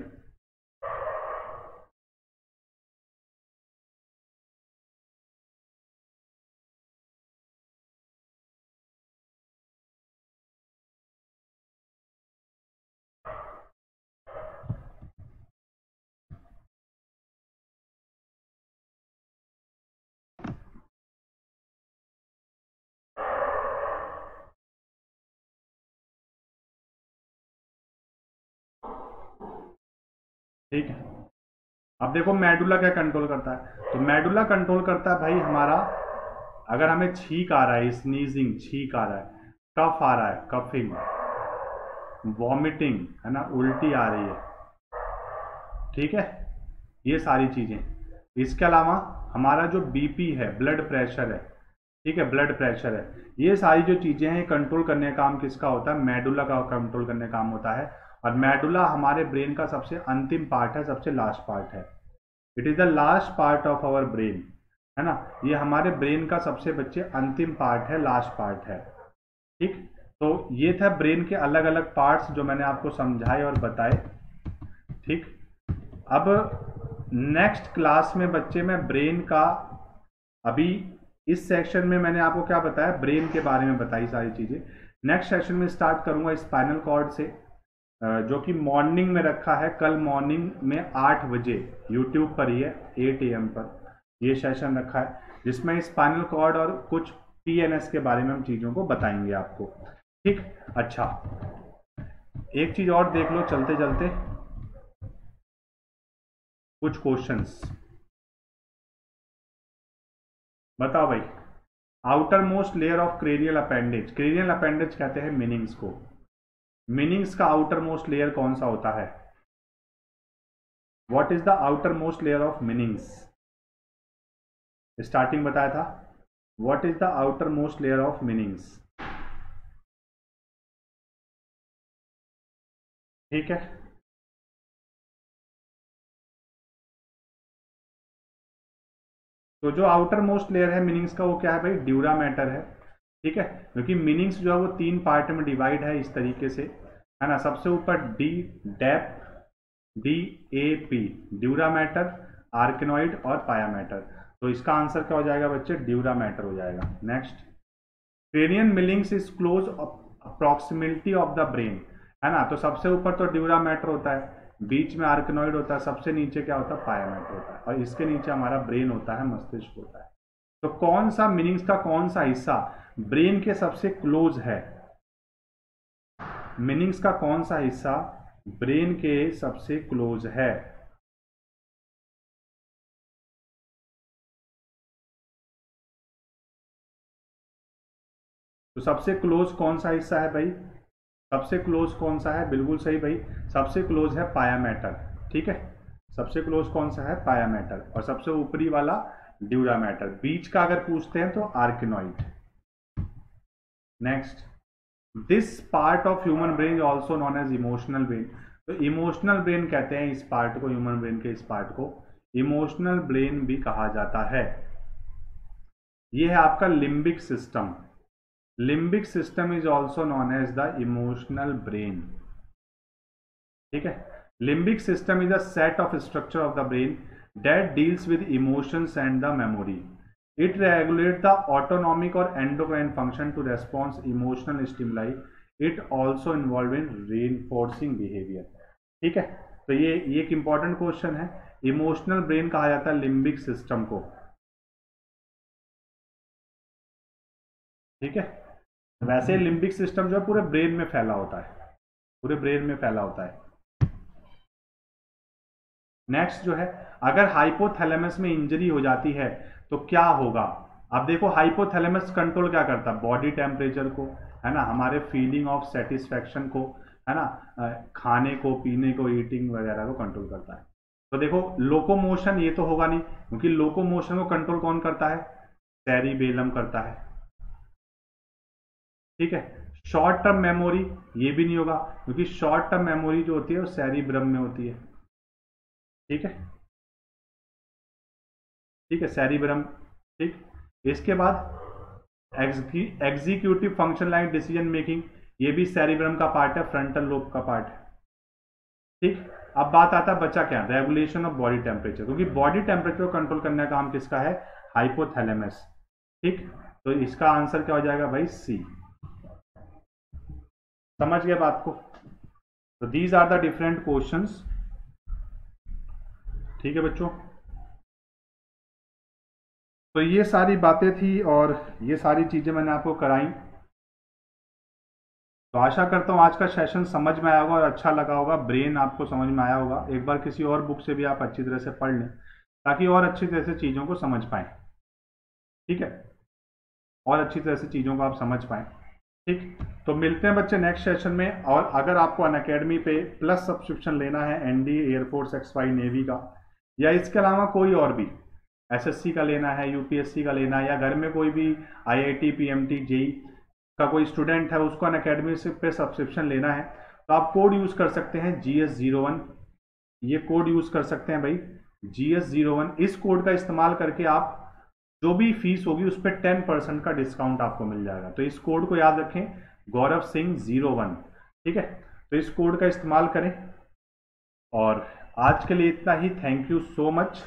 ठीक है? अब देखो, मेडुला क्या कंट्रोल करता है? तो मेडुला कंट्रोल करता है, भाई, हमारा, अगर हमें छीक आ रहा है स्नीजिंग छीक आ रहा है, कफ आ रहा है कफिंग वॉमिटिंग है ना, उल्टी आ रही है, ठीक है? ये सारी चीज़ें। इसके अलावा, हमारा जो बीपी है ब्लड प्रेशर है, ठीक है ब्लड प्रेशर है, ये सारी जो चीज़ें हैं कंट्रोल करने का काम किसका होता है? मेडुला का कंट्रोल करने का काम होता है। और मेडुला हमारे ब्रेन का सबसे अंतिम पार्ट है, सबसे लास्ट पार्ट है। It is the last part of our brain है ना? ये हमारे ब्रेन का सबसे बच्चे अंतिम पार्ट है लास्ट पार्ट है। ठीक? तो ये था ब्रेन के अलग अलग पार्ट्स जो मैंने आपको समझाए और बताए। ठीक? अब नेक्स्ट क्लास में बच्चे में ब्रेन का अभी इस सेक्शन में मैंने आपको क्या बताया? ब्रेन के बारे में बताई सारी चीज़ें। नेक्स्ट सेक्शन में स्टार्ट करूँगा स्पाइनल कॉर्ड से। जो कि मॉर्निंग में रखा है, कल मॉर्निंग में आठ बजे। यूट्यूब पर ही है एट ए पर। ये सेशन रखा है, जिसमें स्पाइनल कॉर्ड और कुछ पीएनएस के बारे में हम चीज़ों को बताएँगे आपको। ठीक? अच्छा। एक चीज़ और देख लो चलते चलते कुछ क्वेश्चंस बताओ भाई। Outermost layer of cranial appendage cranial appendage कहते हैं मीनिंग्स को। मीनिंग्स का आउटर मोस्ट लेयर कौन सा होता है? What is the outermost layer of meninges starting बताया था। What is the outermost layer of meninges ठीक है। तो जो आउटर मोस्ट लेयर है मीनिंग्स का, वो क्या है भाई? ड्यूरा मैटर है। ठीक है? क्योंकि मीनिंग्स जो है वो तीन पार्ट में डिवाइड है इस तरीके से। है ना? सबसे ऊपर D Depp D A P dura mater arachnoid और पाया मैटर तो इसका आंसर क्या हो जाएगा बच्चे? ड्यूरा मैटर हो जाएगा। Next cranial मिलिंग्स is close approximately of the brain है ना? तो सबसे ऊपर तो ड्यूरा मैटर होता है। बीच में आर्कनोइड होता है। सबसे नीचे क्या होता है? पाया मैटर होता है। और इसके नीचे हमारा ब्रेन होता है, मस्तिष्क होता है। तो कौन सा मीनिंग्स का कौन सा हिस्सा ब्रेन के सबसे क्लोज है? मीनिंग्स का कौन सा हिस्सा ब्रेन के सबसे क्लोज है? तो सबसे क्लोज कौन सा हिस्सा है भाई? सबसे क्लोज कौन सा है? बिल्कुल सही भाई। सबसे क्लोज है पाया मैटर ठीक है? सबसे क्लोज कौन सा है? पाया मैटर और सबसे ऊपरी वाला ड्यूरा मैटर। बीच का अगर पूछते हैं तो arachnoid. Next this part of human brain also known as emotional brain तो इमोशनल ब्रेन कहते हैं इस पार्ट को ह्यूमन ब्रेन के इस पार्ट को। इमोशनल ब्रेन भी कहा जाता है। यह है आपका limbic system limbic system is also known as the emotional brain ठीक है? Limbic system is a set of structure of the brain that deals with emotions and the memory it regulate the autonomic और endocrine function to response emotional stimuli it also involve in री behaviour ठीक है? तो ये ये एक important question है. Emotional brain कहा जाता है लिम्बिक सिस्टम को। ठीक है? वैसे लिम्बिक सिस्टम जो है पूरे ब्रेन में फैला होता है। पूरे ब्रेन में फैला होता है। नेक्स्ट जो है अगर हाइपोथैलेमस में इंजरी हो जाती है तो क्या होगा? अब देखो हाइपोथैलेमस कंट्रोल क्या करता? है बॉडी टेम्परेचर को, है ना? हमारे फीलिंग ऑफ़ सेटिस्फेक्शन को, है ना? खाने को, पीने को ईटिंग वगैरह को कंट्रोल करता है। तो देखो लोकोमोशन ये तो होगा नहीं, क्योंकि लोकोमोशन को कंट्रोल कौन करता है? सेरिबेलम करता है। ठीक है? शॉर्ट टर्म मेमोरी ये भी नहीं होगा, क्योंकि शॉर्ट टर्म मेमोरी जो होती है, वो सैरिब्रम में होती है। ठीक है? ठीक है सैरिब्रम ठीक? इसके बाद executive function like decision making ये भी सैरिब्रम का पार्ट है फ्रंटल लोब का पार्ट है। ठीक? अब बात आता है बच्चा क्या? रेगुलेशन ऑफ़ बॉडी टेम्परेचर क्योंकि बॉडी टेम्परेचर को कंट्रोल करने का काम किसका है? हाइपोथैलेमस ठीक? तो इसका आंसर क्या हो जाएगा भाई? सी समझ गए बात को? तो these are the different questions ठीक है बच्चों? तो ये सारी बातें थी और ये सारी चीज़ें मैंने आपको कराई। तो आशा करता हूँ आज का सेशन समझ में आया होगा और अच्छा लगा होगा। ब्रेन आपको समझ में आया होगा। एक बार किसी और बुक से भी आप अच्छी तरह से पढ़ लें, ताकि और अच्छी तरह से चीज़ों को समझ पाए। ठीक है? और अच्छी तरह से चीज़ों को आप समझ पाए। ठीक? तो मिलते हैं बच्चे नेक्स्ट सेशन में। और अगर आपको अन अकेडमी पे प्लस सब्सक्रिप्शन लेना है ND air force X Y navy का, या इसके अलावा कोई और भी एसएससी का लेना है यूपीएससी का लेना है, या घर में कोई भी आईआईटी पीएमटी जेई का कोई स्टूडेंट है, उसको अन अकेडमी से पे सब्सक्रिप्शन लेना है। तो आप कोड यूज़ कर सकते हैं जी एस ज़ीरो वन ये कोड यूज़ कर सकते हैं भाई जी एस ज़ीरो वन इस कोड का इस्तेमाल करके आप जो भी फ़ीस होगी, उस पर टेन परसेंट का डिस्काउंट आपको मिल जाएगा। तो इस कोड को याद रखें, गौरव सिंह ज़ीरो वन ठीक है? तो इस कोड का इस्तेमाल करें। और आज के लिए इतना ही। थैंक यू सो मच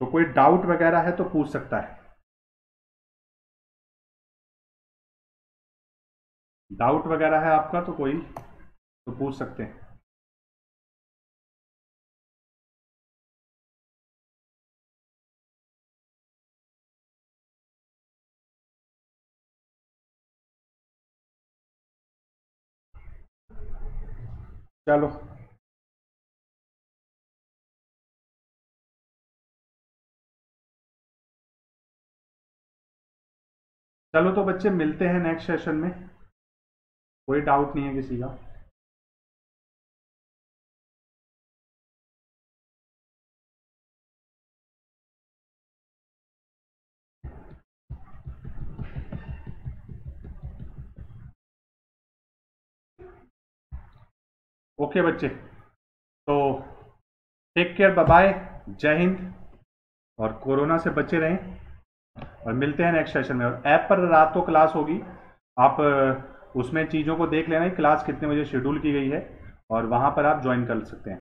तो कोई डाउट वगैरह है तो पूछ सकता है। डाउट वगैरह है आपका तो कोई तो पूछ सकते हैं। चलो। चलो तो बच्चे मिलते हैं नेक्स्ट सेशन में। कोई डाउट नहीं है किसी का। ओके बच्चे। तो टेक केयर बाय जय हिंद। और कोरोना से बचे रहें। और मिलते हैं नेक्स्ट सेशन में। और ऐप पर रात को क्लास होगी। आप, उसमें चीज़ों को देख लेना क्लास कितने बजे शेड्यूल की गई है और वहाँ पर आप ज्वाइन कर सकते हैं।